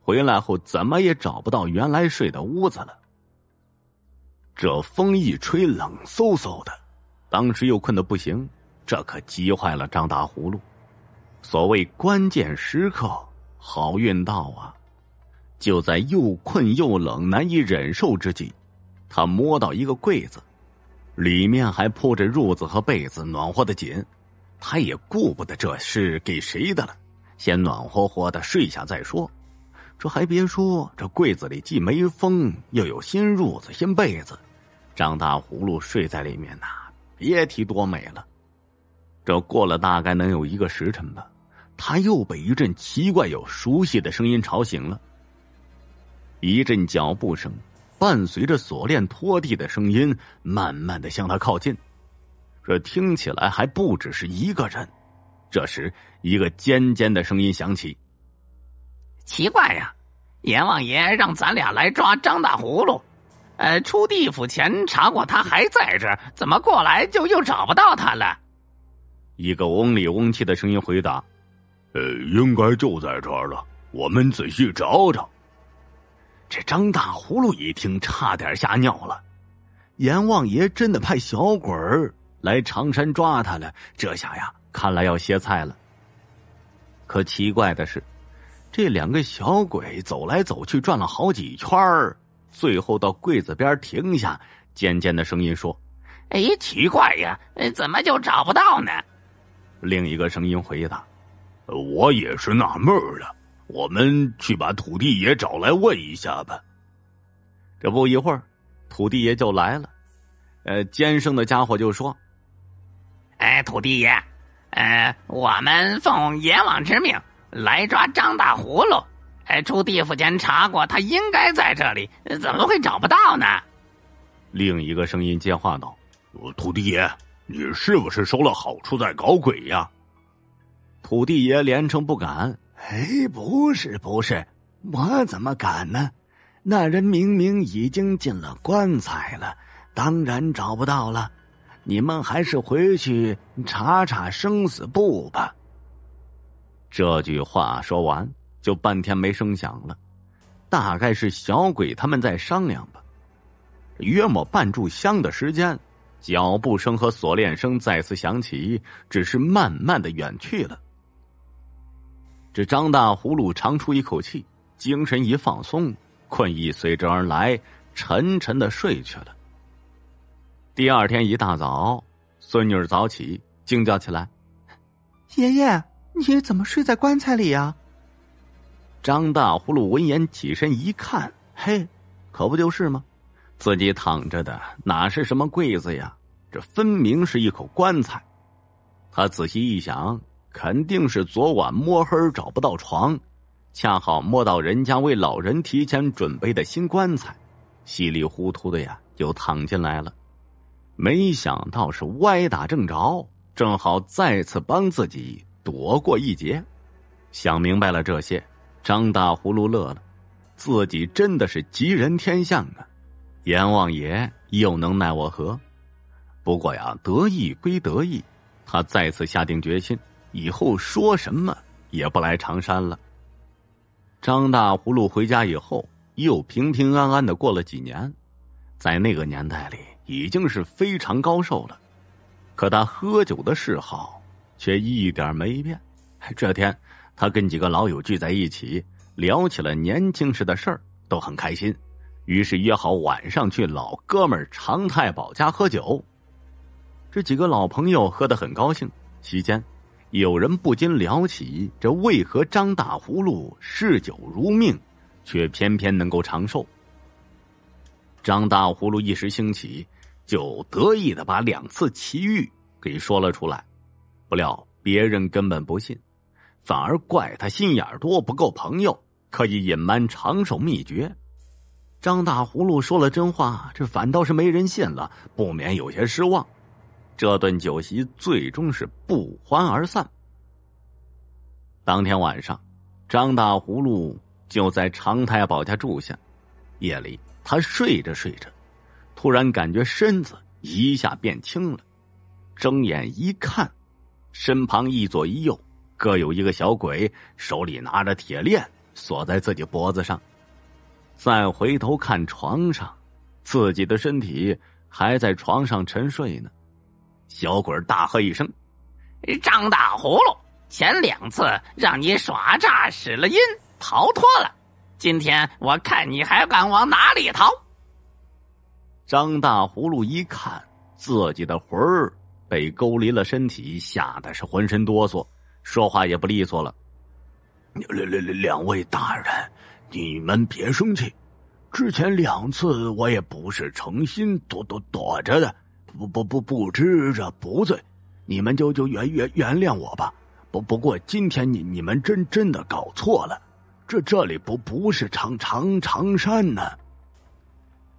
回来后怎么也找不到原来睡的屋子了。这风一吹，冷飕飕的，当时又困得不行。这可急坏了张大葫芦。所谓关键时刻好运到啊！就在又困又冷、难以忍受之际，他摸到一个柜子，里面还铺着褥子和被子，暖和的紧。他也顾不得这是给谁的了，先暖和和的睡下再说。这还别说，这柜子里既没风，又有新褥子、新被子，张大葫芦睡在里面呐，别提多美了。这过了大概能有一个时辰吧，他又被一阵奇怪又熟悉的声音吵醒了。一阵脚步声，伴随着锁链拖地的声音，慢慢的向他靠近。这听起来还不只是一个人。这时，一个尖尖的声音响起：“奇怪呀，阎王爷让咱俩来抓张大葫芦，呃，出地府前查过他还在这儿，怎么过来就又找不到他了？”一个嗡里嗡气的声音回答：“呃，应该就在这儿了，我们仔细找找。”这张大葫芦一听，差点吓尿了。阎王爷真的派小鬼儿来长山抓他了，这下呀，看来要歇菜了。可奇怪的是，这两个小鬼走来走去，转了好几圈儿，最后到柜子边停下，尖尖的声音说：“哎，奇怪呀，怎么就找不到呢？”另一个声音回答：“我也是纳闷了，我们去把土地爷找来问一下吧。”这不一会儿，土地爷就来了。呃，尖声的家伙就说：“哎，土地爷，呃，我们奉阎王之命来抓张大葫芦。哎，出地府前查过，他应该在这里，怎么会找不到呢？”另一个声音接话道：“土地爷。”你是不是收了好处在搞鬼呀？土地爷连称不敢。哎，不是不是，我怎么敢呢？那人明明已经进了棺材了，当然找不到了。你们还是回去查查生死簿吧。这句话说完，就半天没声响了。大概是小鬼他们在商量吧。约莫半炷香的时间，脚步声和锁链声再次响起，只是慢慢的远去了。这张大葫芦长出一口气，精神一放松，困意随之而来，沉沉的睡去了。第二天一大早，孙女儿早起，惊叫起来：“爷爷，你怎么睡在棺材里呀？”张大葫芦闻言起身一看，嘿，可不就是吗？自己躺着的哪是什么柜子呀？这分明是一口棺材。他仔细一想，肯定是昨晚摸黑找不到床，恰好摸到人家为老人提前准备的新棺材，稀里糊涂的呀就躺进来了。没想到是歪打正着，正好再次帮自己躲过一劫。想明白了这些，张大葫芦乐了，自己真的是吉人天相啊！阎王爷又能奈我何？不过呀，得意归得意，他再次下定决心，以后说什么也不来长山了。张大葫芦回家以后，又平平安安的过了几年，在那个年代里。已经是非常高寿了，可他喝酒的嗜好却一点没变。这天，他跟几个老友聚在一起，聊起了年轻时的事儿，都很开心。于是约好晚上去老哥们常太保家喝酒。这几个老朋友喝得很高兴，期间有人不禁聊起这为何张大葫芦嗜酒如命，却偏偏能够长寿。张大葫芦一时兴起。就得意的把两次奇遇给说了出来，不料别人根本不信，反而怪他心眼多不够朋友，可以隐瞒长寿秘诀。张大葫芦说了真话，这反倒是没人信了，不免有些失望。这顿酒席最终是不欢而散。当天晚上，张大葫芦就在常太保家住下。夜里，他睡着睡着。突然感觉身子一下变轻了，睁眼一看，身旁一左一右各有一个小鬼，手里拿着铁链锁在自己脖子上。再回头看床上，自己的身体还在床上沉睡呢。小鬼大喝一声：“张大葫芦，前两次让你耍诈使了阴，逃脱了，今天我看你还敢往哪里逃！”张大葫芦一看自己的魂儿被勾离了身体，吓得是浑身哆嗦，说话也不利索了。两两两位大人，你们别生气，之前两次我也不是诚心躲躲躲着的，不不不不知这不罪，你们就就原原原谅我吧。不不过今天你你们真真的搞错了，这这里不不是长长长山呢。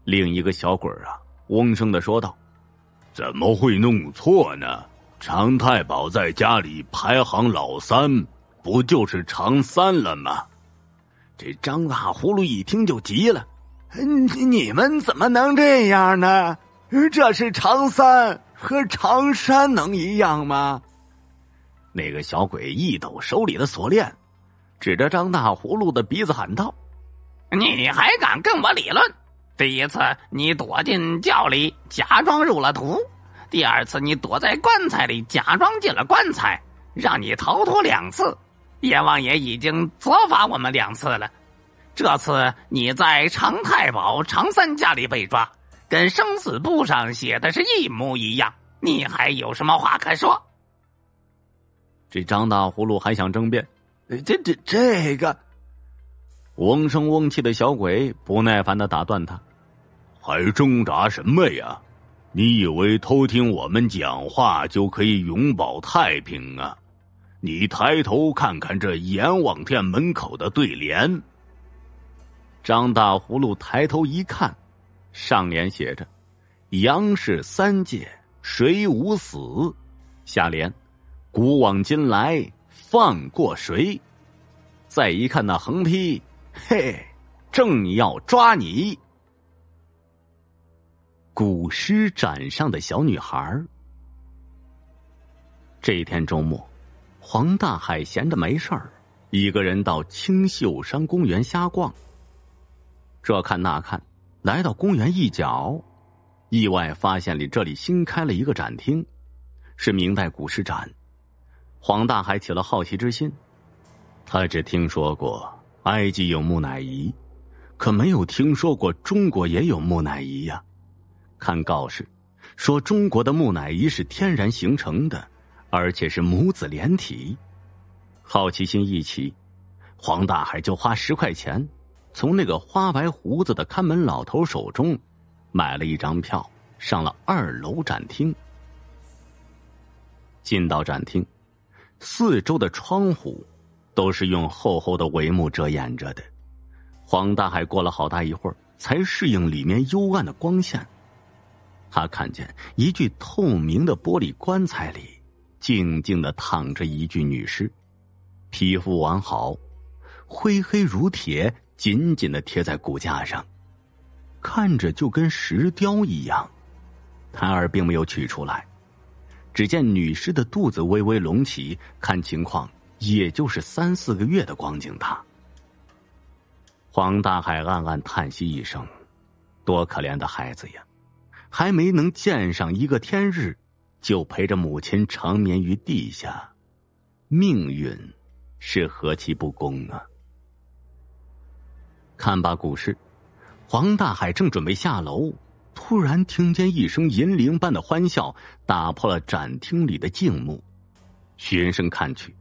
另一个小鬼啊，嗡声的说道：“怎么会弄错呢？常太保在家里排行老三，不就是常三了吗？”这张大葫芦一听就急了：“你们怎么能这样呢？这是常三，和常山能一样吗？”那个小鬼一抖手里的锁链，指着张大葫芦的鼻子喊道：“你还敢跟我理论？”第一次你躲进窖里，假装入了土；第二次你躲在棺材里，假装进了棺材，让你逃脱两次。阎王爷已经责罚我们两次了。这次你在常太保常三家里被抓，跟生死簿上写的是一模一样。你还有什么话可说？这张大葫芦还想争辩，这这这个。嗡声嗡气的小鬼不耐烦的打断他：“还挣扎什么呀？你以为偷听我们讲话就可以永保太平啊？你抬头看看这阎王殿门口的对联。”张大葫芦抬头一看，上联写着：“阳世三界谁无死？”下联：“古往今来。”放过谁？再一看那横批，嘿，正要抓你！古诗展上的小女孩。这一天周末，黄大海闲着没事儿，一个人到青秀山公园瞎逛。这看那看，来到公园一角，意外发现里这里新开了一个展厅，是明代古诗展。黄大海起了好奇之心，他只听说过埃及有木乃伊，可没有听说过中国也有木乃伊呀。看告示，说中国的木乃伊是天然形成的，而且是母子连体。好奇心一起，黄大海就花十块钱，从那个花白胡子的看门老头手中买了一张票，上了二楼展厅。进到展厅，四周的窗户都是用厚厚的帷幕遮掩着的。黄大海过了好大一会儿，才适应里面幽暗的光线。他看见一具透明的玻璃棺材里，静静的躺着一具女尸，皮肤完好，灰黑如铁，紧紧的贴在骨架上，看着就跟石雕一样。胎儿并没有取出来，只见女尸的肚子微微隆起，看情况也就是三四个月的光景。大黄大海暗暗叹息一声：“多可怜的孩子呀！”还没能见上一个天日，就陪着母亲长眠于地下，命运是何其不公啊！看罢古诗，黄大海正准备下楼，突然听见一声银铃般的欢笑，打破了展厅里的静默。循声看去，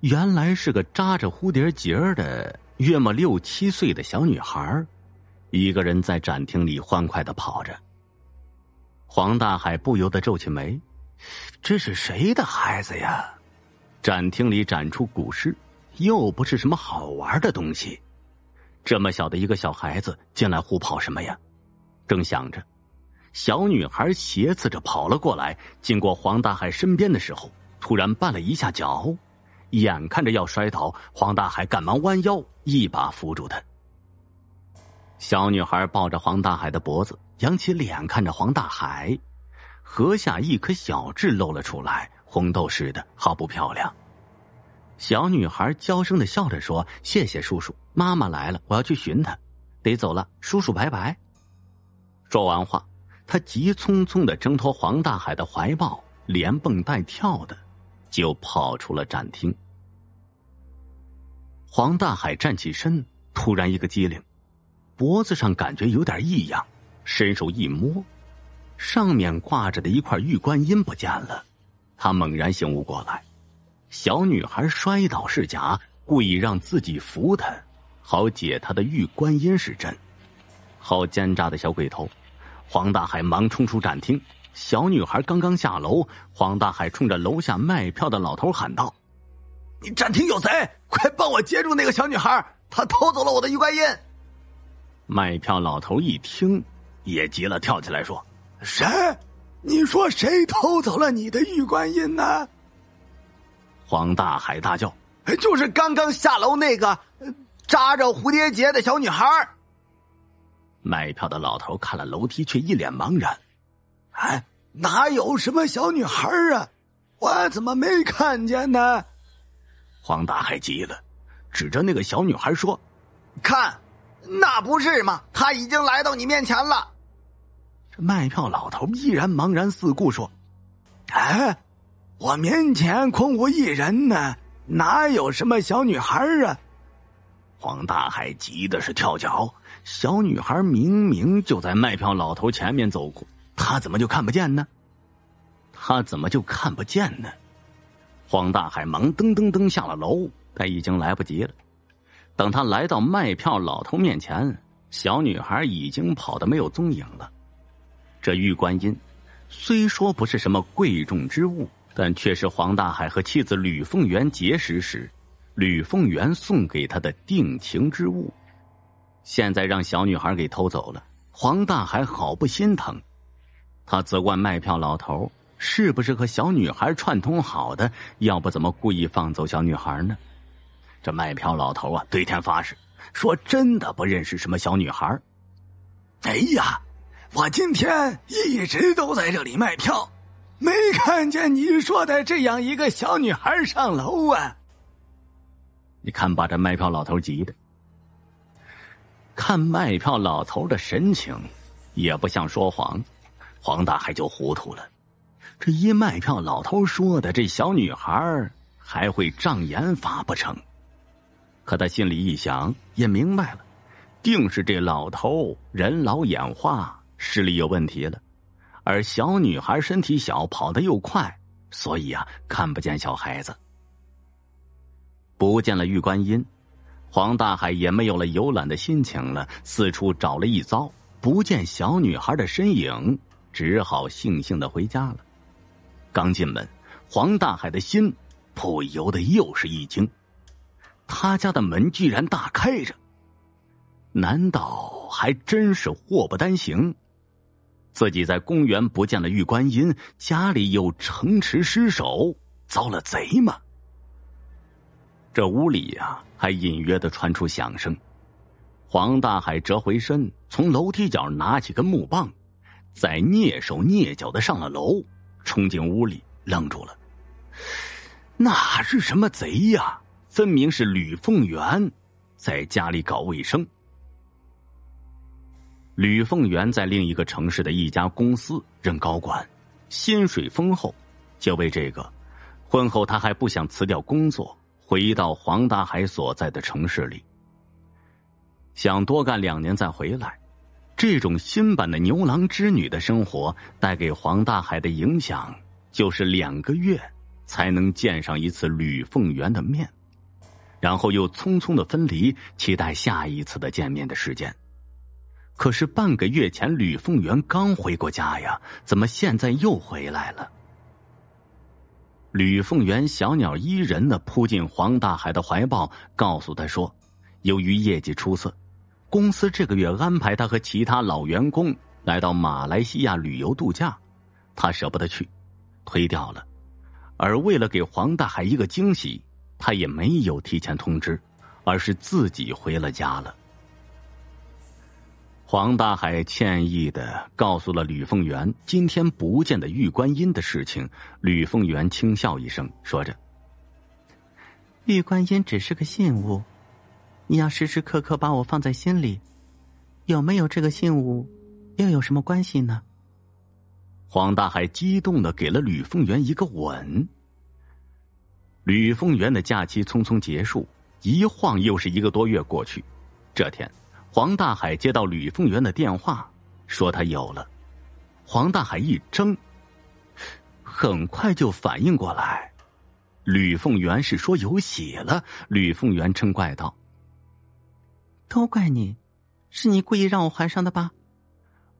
原来是个扎着蝴蝶结的约莫六七岁的小女孩，一个人在展厅里欢快的跑着。黄大海不由得皱起眉：“这是谁的孩子呀？”展厅里展出古诗，又不是什么好玩的东西。这么小的一个小孩子进来胡跑什么呀？正想着，小女孩斜刺着跑了过来，经过黄大海身边的时候，突然绊了一下脚，眼看着要摔倒，黄大海赶忙弯腰一把扶住她。小女孩抱着黄大海的脖子。仰起脸看着黄大海，颌下一颗小痣露了出来，红豆似的，好不漂亮。小女孩娇声的笑着说：“谢谢叔叔，妈妈来了，我要去寻她，得走了，叔叔拜拜。”说完话，她急匆匆的挣脱黄大海的怀抱，连蹦带跳的就跑出了展厅。黄大海站起身，突然一个机灵，脖子上感觉有点异样。伸手一摸，上面挂着的一块玉观音不见了。他猛然醒悟过来，小女孩摔倒是假，故意让自己扶她，好解她的玉观音是真。好奸诈的小鬼头！黄大海忙冲出展厅。小女孩刚刚下楼，黄大海冲着楼下卖票的老头喊道：“你展厅有贼，快帮我接住那个小女孩，她偷走了我的玉观音！”卖票老头一听。也急了，跳起来说：“谁？你说谁偷走了你的玉观音呢？”黄大海大叫：“就是刚刚下楼那个扎着蝴蝶结的小女孩。”卖票的老头看了楼梯，却一脸茫然：“哎，哪有什么小女孩啊？我怎么没看见呢？”黄大海急了，指着那个小女孩说：“看，那不是吗？她已经来到你面前了。”这卖票老头依然茫然四顾，说：“哎，我面前空无一人呢，哪有什么小女孩啊？”黄大海急的是跳脚。小女孩明明就在卖票老头前面走过，他怎么就看不见呢？他怎么就看不见呢？黄大海忙噔噔噔下了楼，但已经来不及了。等他来到卖票老头面前，小女孩已经跑得没有踪影了。这玉观音，虽说不是什么贵重之物，但却是黄大海和妻子吕凤元结识时，吕凤元送给他的定情之物。现在让小女孩给偷走了，黄大海好不心疼。他责怪卖票老头是不是和小女孩串通好的？要不怎么故意放走小女孩呢？这卖票老头啊，对天发誓，说真的不认识什么小女孩。哎呀，我今天一直都在这里卖票，没看见你说的这样一个小女孩上楼啊！你看，把这卖票老头急的。看卖票老头的神情，也不像说谎。黄大海就糊涂了。这一卖票老头说的，这小女孩还会障眼法不成？可他心里一想，也明白了，定是这老头人老眼花，视力有问题了。而小女孩身体小，跑得又快，所以啊，看不见小孩子。不见了玉观音。黄大海也没有了游览的心情了，四处找了一遭，不见小女孩的身影，只好悻悻的回家了。刚进门，黄大海的心不由得又是一惊，他家的门居然大开着，难道还真是祸不单行？自己在公园不见了玉观音，家里又城池失守，遭了贼吗？这屋里呀，还隐约的传出响声。黄大海折回身，从楼梯角拿起根木棒，再蹑手蹑脚的上了楼，冲进屋里，愣住了。哪是什么贼呀？分明是吕凤元在家里搞卫生。吕凤元在另一个城市的一家公司任高管，薪水丰厚。就为这个，婚后他还不想辞掉工作。回到黄大海所在的城市里，想多干两年再回来。这种新版的牛郎织女的生活带给黄大海的影响，就是两个月才能见上一次吕凤元的面，然后又匆匆的分离，期待下一次的见面的时间。可是半个月前吕凤元刚回过家呀，怎么现在又回来了？吕凤元小鸟依人的扑进黄大海的怀抱，告诉他说：“由于业绩出色，公司这个月安排他和其他老员工来到马来西亚旅游度假，他舍不得去，推掉了。而为了给黄大海一个惊喜，他也没有提前通知，而是自己回了家了。”黄大海歉意的告诉了吕凤元今天不见的玉观音的事情。吕凤元轻笑一声，说着：“玉观音只是个信物，你要时时刻刻把我放在心里。有没有这个信物，又有什么关系呢？”黄大海激动的给了吕凤元一个吻。吕凤元的假期匆匆结束，一晃又是一个多月过去。这天。黄大海接到吕凤元的电话，说他有了。黄大海一怔，很快就反应过来，吕凤元是说有喜了。吕凤元嗔怪道：“都怪你，是你故意让我怀上的吧？”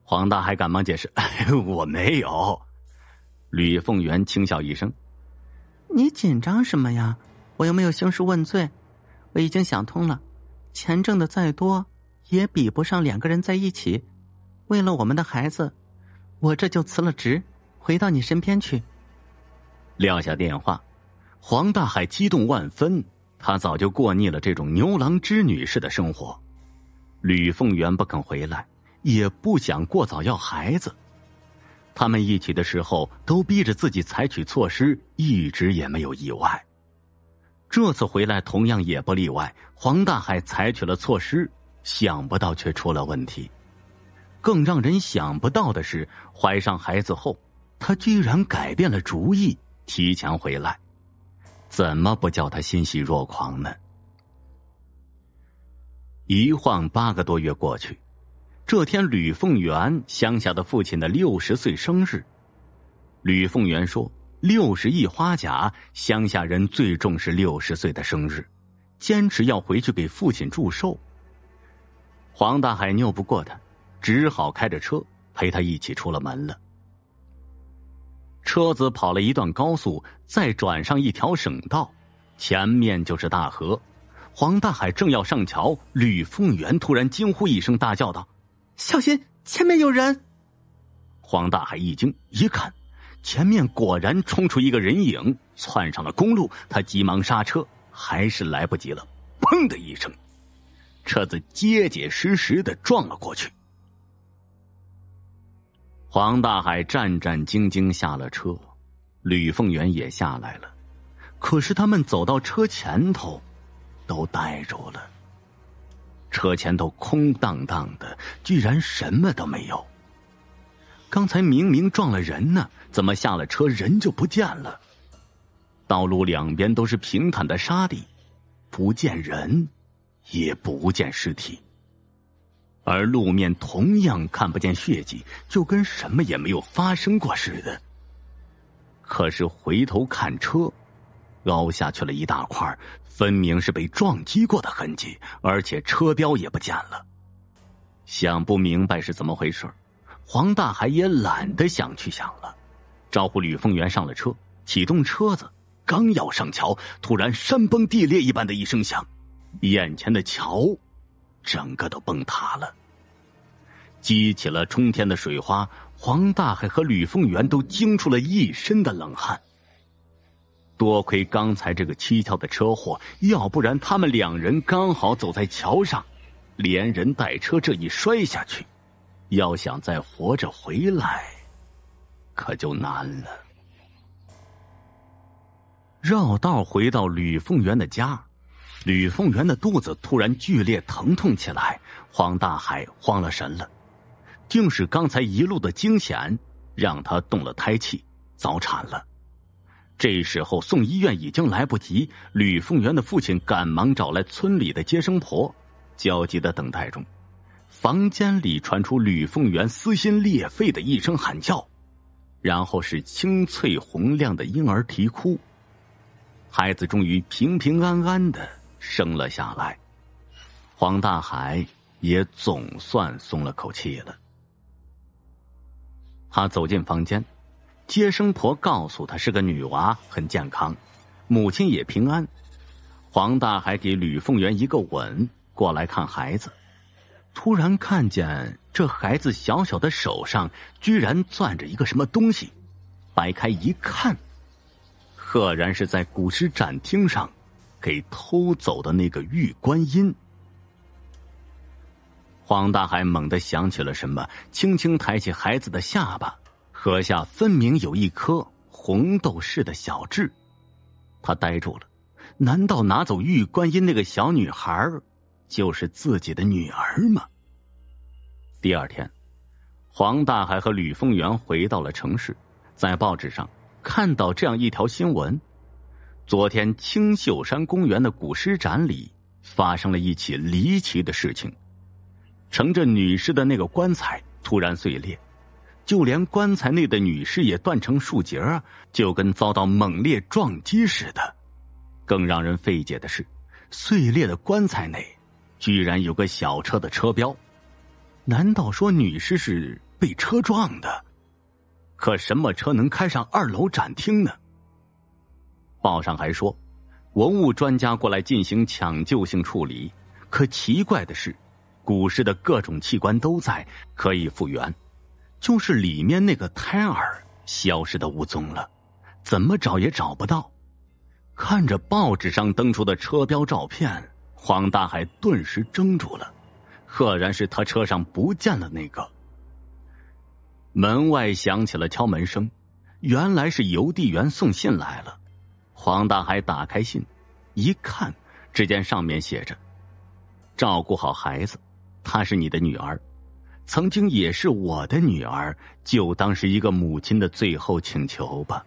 黄大海赶忙解释：“ 我没有。”吕凤元轻笑一声：“你紧张什么呀？我又没有兴师问罪，我已经想通了，钱挣的再多。”也比不上两个人在一起。为了我们的孩子，我这就辞了职，回到你身边去。撂下电话，黄大海激动万分。他早就过腻了这种牛郎织女式的生活。吕凤元不肯回来，也不想过早要孩子。他们一起的时候，都逼着自己采取措施，一直也没有意外。这次回来同样也不例外。黄大海采取了措施。想不到却出了问题，更让人想不到的是，怀上孩子后，他居然改变了主意，提前回来，怎么不叫他欣喜若狂呢？一晃八个多月过去，这天吕凤元乡下的父亲的六十岁生日，吕凤元说：“六十亿花甲，乡下人最重视六十岁的生日，坚持要回去给父亲祝寿。”黄大海拗不过他，只好开着车陪他一起出了门了。车子跑了一段高速，再转上一条省道，前面就是大河。黄大海正要上桥，吕凤元突然惊呼一声，大叫道：“小心，前面有人！”黄大海一惊，一看，前面果然冲出一个人影，窜上了公路。他急忙刹车，还是来不及了。砰的一声，车子结结实实的撞了过去。黄大海战战兢兢下了车，吕凤元也下来了。可是他们走到车前头，都呆住了。车前头空荡荡的，居然什么都没有。刚才明明撞了人呢，怎么下了车人就不见了？道路两边都是平坦的沙地，不见人，也不见尸体，而路面同样看不见血迹，就跟什么也没有发生过似的。可是回头看车，凹下去了一大块，分明是被撞击过的痕迹，而且车标也不见了。想不明白是怎么回事黄大海也懒得想去想了，招呼吕凤元上了车，启动车子，刚要上桥，突然山崩地裂一般的一声响，眼前的桥整个都崩塌了，激起了冲天的水花。黄大海和吕凤元都惊出了一身的冷汗。多亏刚才这个蹊跷的车祸，要不然他们两人刚好走在桥上，连人带车这一摔下去。要想再活着回来，可就难了。绕道回到吕凤元的家，吕凤元的肚子突然剧烈疼痛起来，黄大海慌了神了，定是刚才一路的惊险让他动了胎气，早产了。这时候送医院已经来不及，吕凤元的父亲赶忙找来村里的接生婆，焦急的等待中。房间里传出吕凤元撕心裂肺的一声喊叫，然后是清脆洪亮的婴儿啼哭。孩子终于平平安安的生了下来，黄大海也总算松了口气了。他走进房间，接生婆告诉他是个女娃，很健康，母亲也平安。黄大海给吕凤元一个吻，过来看孩子。突然看见这孩子小小的手上居然攥着一个什么东西，掰开一看，赫然是在古诗展厅上给偷走的那个玉观音。黄大海猛地想起了什么，轻轻抬起孩子的下巴，颌下分明有一颗红豆似的小痣，他呆住了。难道拿走玉观音那个小女孩就是自己的女儿吗？第二天，黄大海和吕凤元回到了城市，在报纸上看到这样一条新闻：昨天青秀山公园的古诗展里发生了一起离奇的事情，乘着女尸的那个棺材突然碎裂，就连棺材内的女尸也断成数截就跟遭到猛烈撞击似的。更让人费解的是，碎裂的棺材内。居然有个小车的车标，难道说女尸是被车撞的？可什么车能开上二楼展厅呢？报上还说，文物专家过来进行抢救性处理。可奇怪的是，古尸的各种器官都在，可以复原，就是里面那个胎儿消失的无踪了，怎么找也找不到。看着报纸上登出的车标照片。黄大海顿时怔住了，赫然是他车上不见了那个。门外响起了敲门声，原来是邮递员送信来了。黄大海打开信，一看，只见上面写着：“照顾好孩子，她是你的女儿，曾经也是我的女儿，就当是一个母亲的最后请求吧。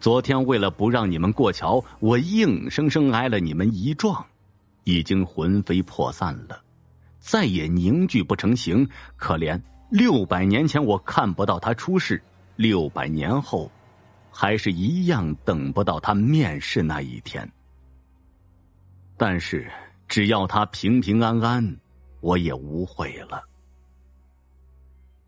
昨天为了不让你们过桥，我硬生生挨了你们一撞。”已经魂飞魄散了，再也凝聚不成形。可怜六百年前我看不到他出世，六百年后，还是一样等不到他面试那一天。但是只要他平平安安，我也无悔了。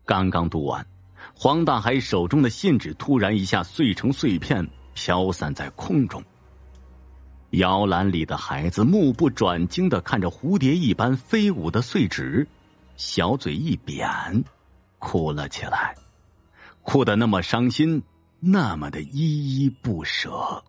刚刚读完，黄大海手中的信纸突然一下碎成碎片，飘散在空中。摇篮里的孩子目不转睛的看着蝴蝶一般飞舞的碎纸，小嘴一扁，哭了起来，哭得那么伤心，那么的依依不舍。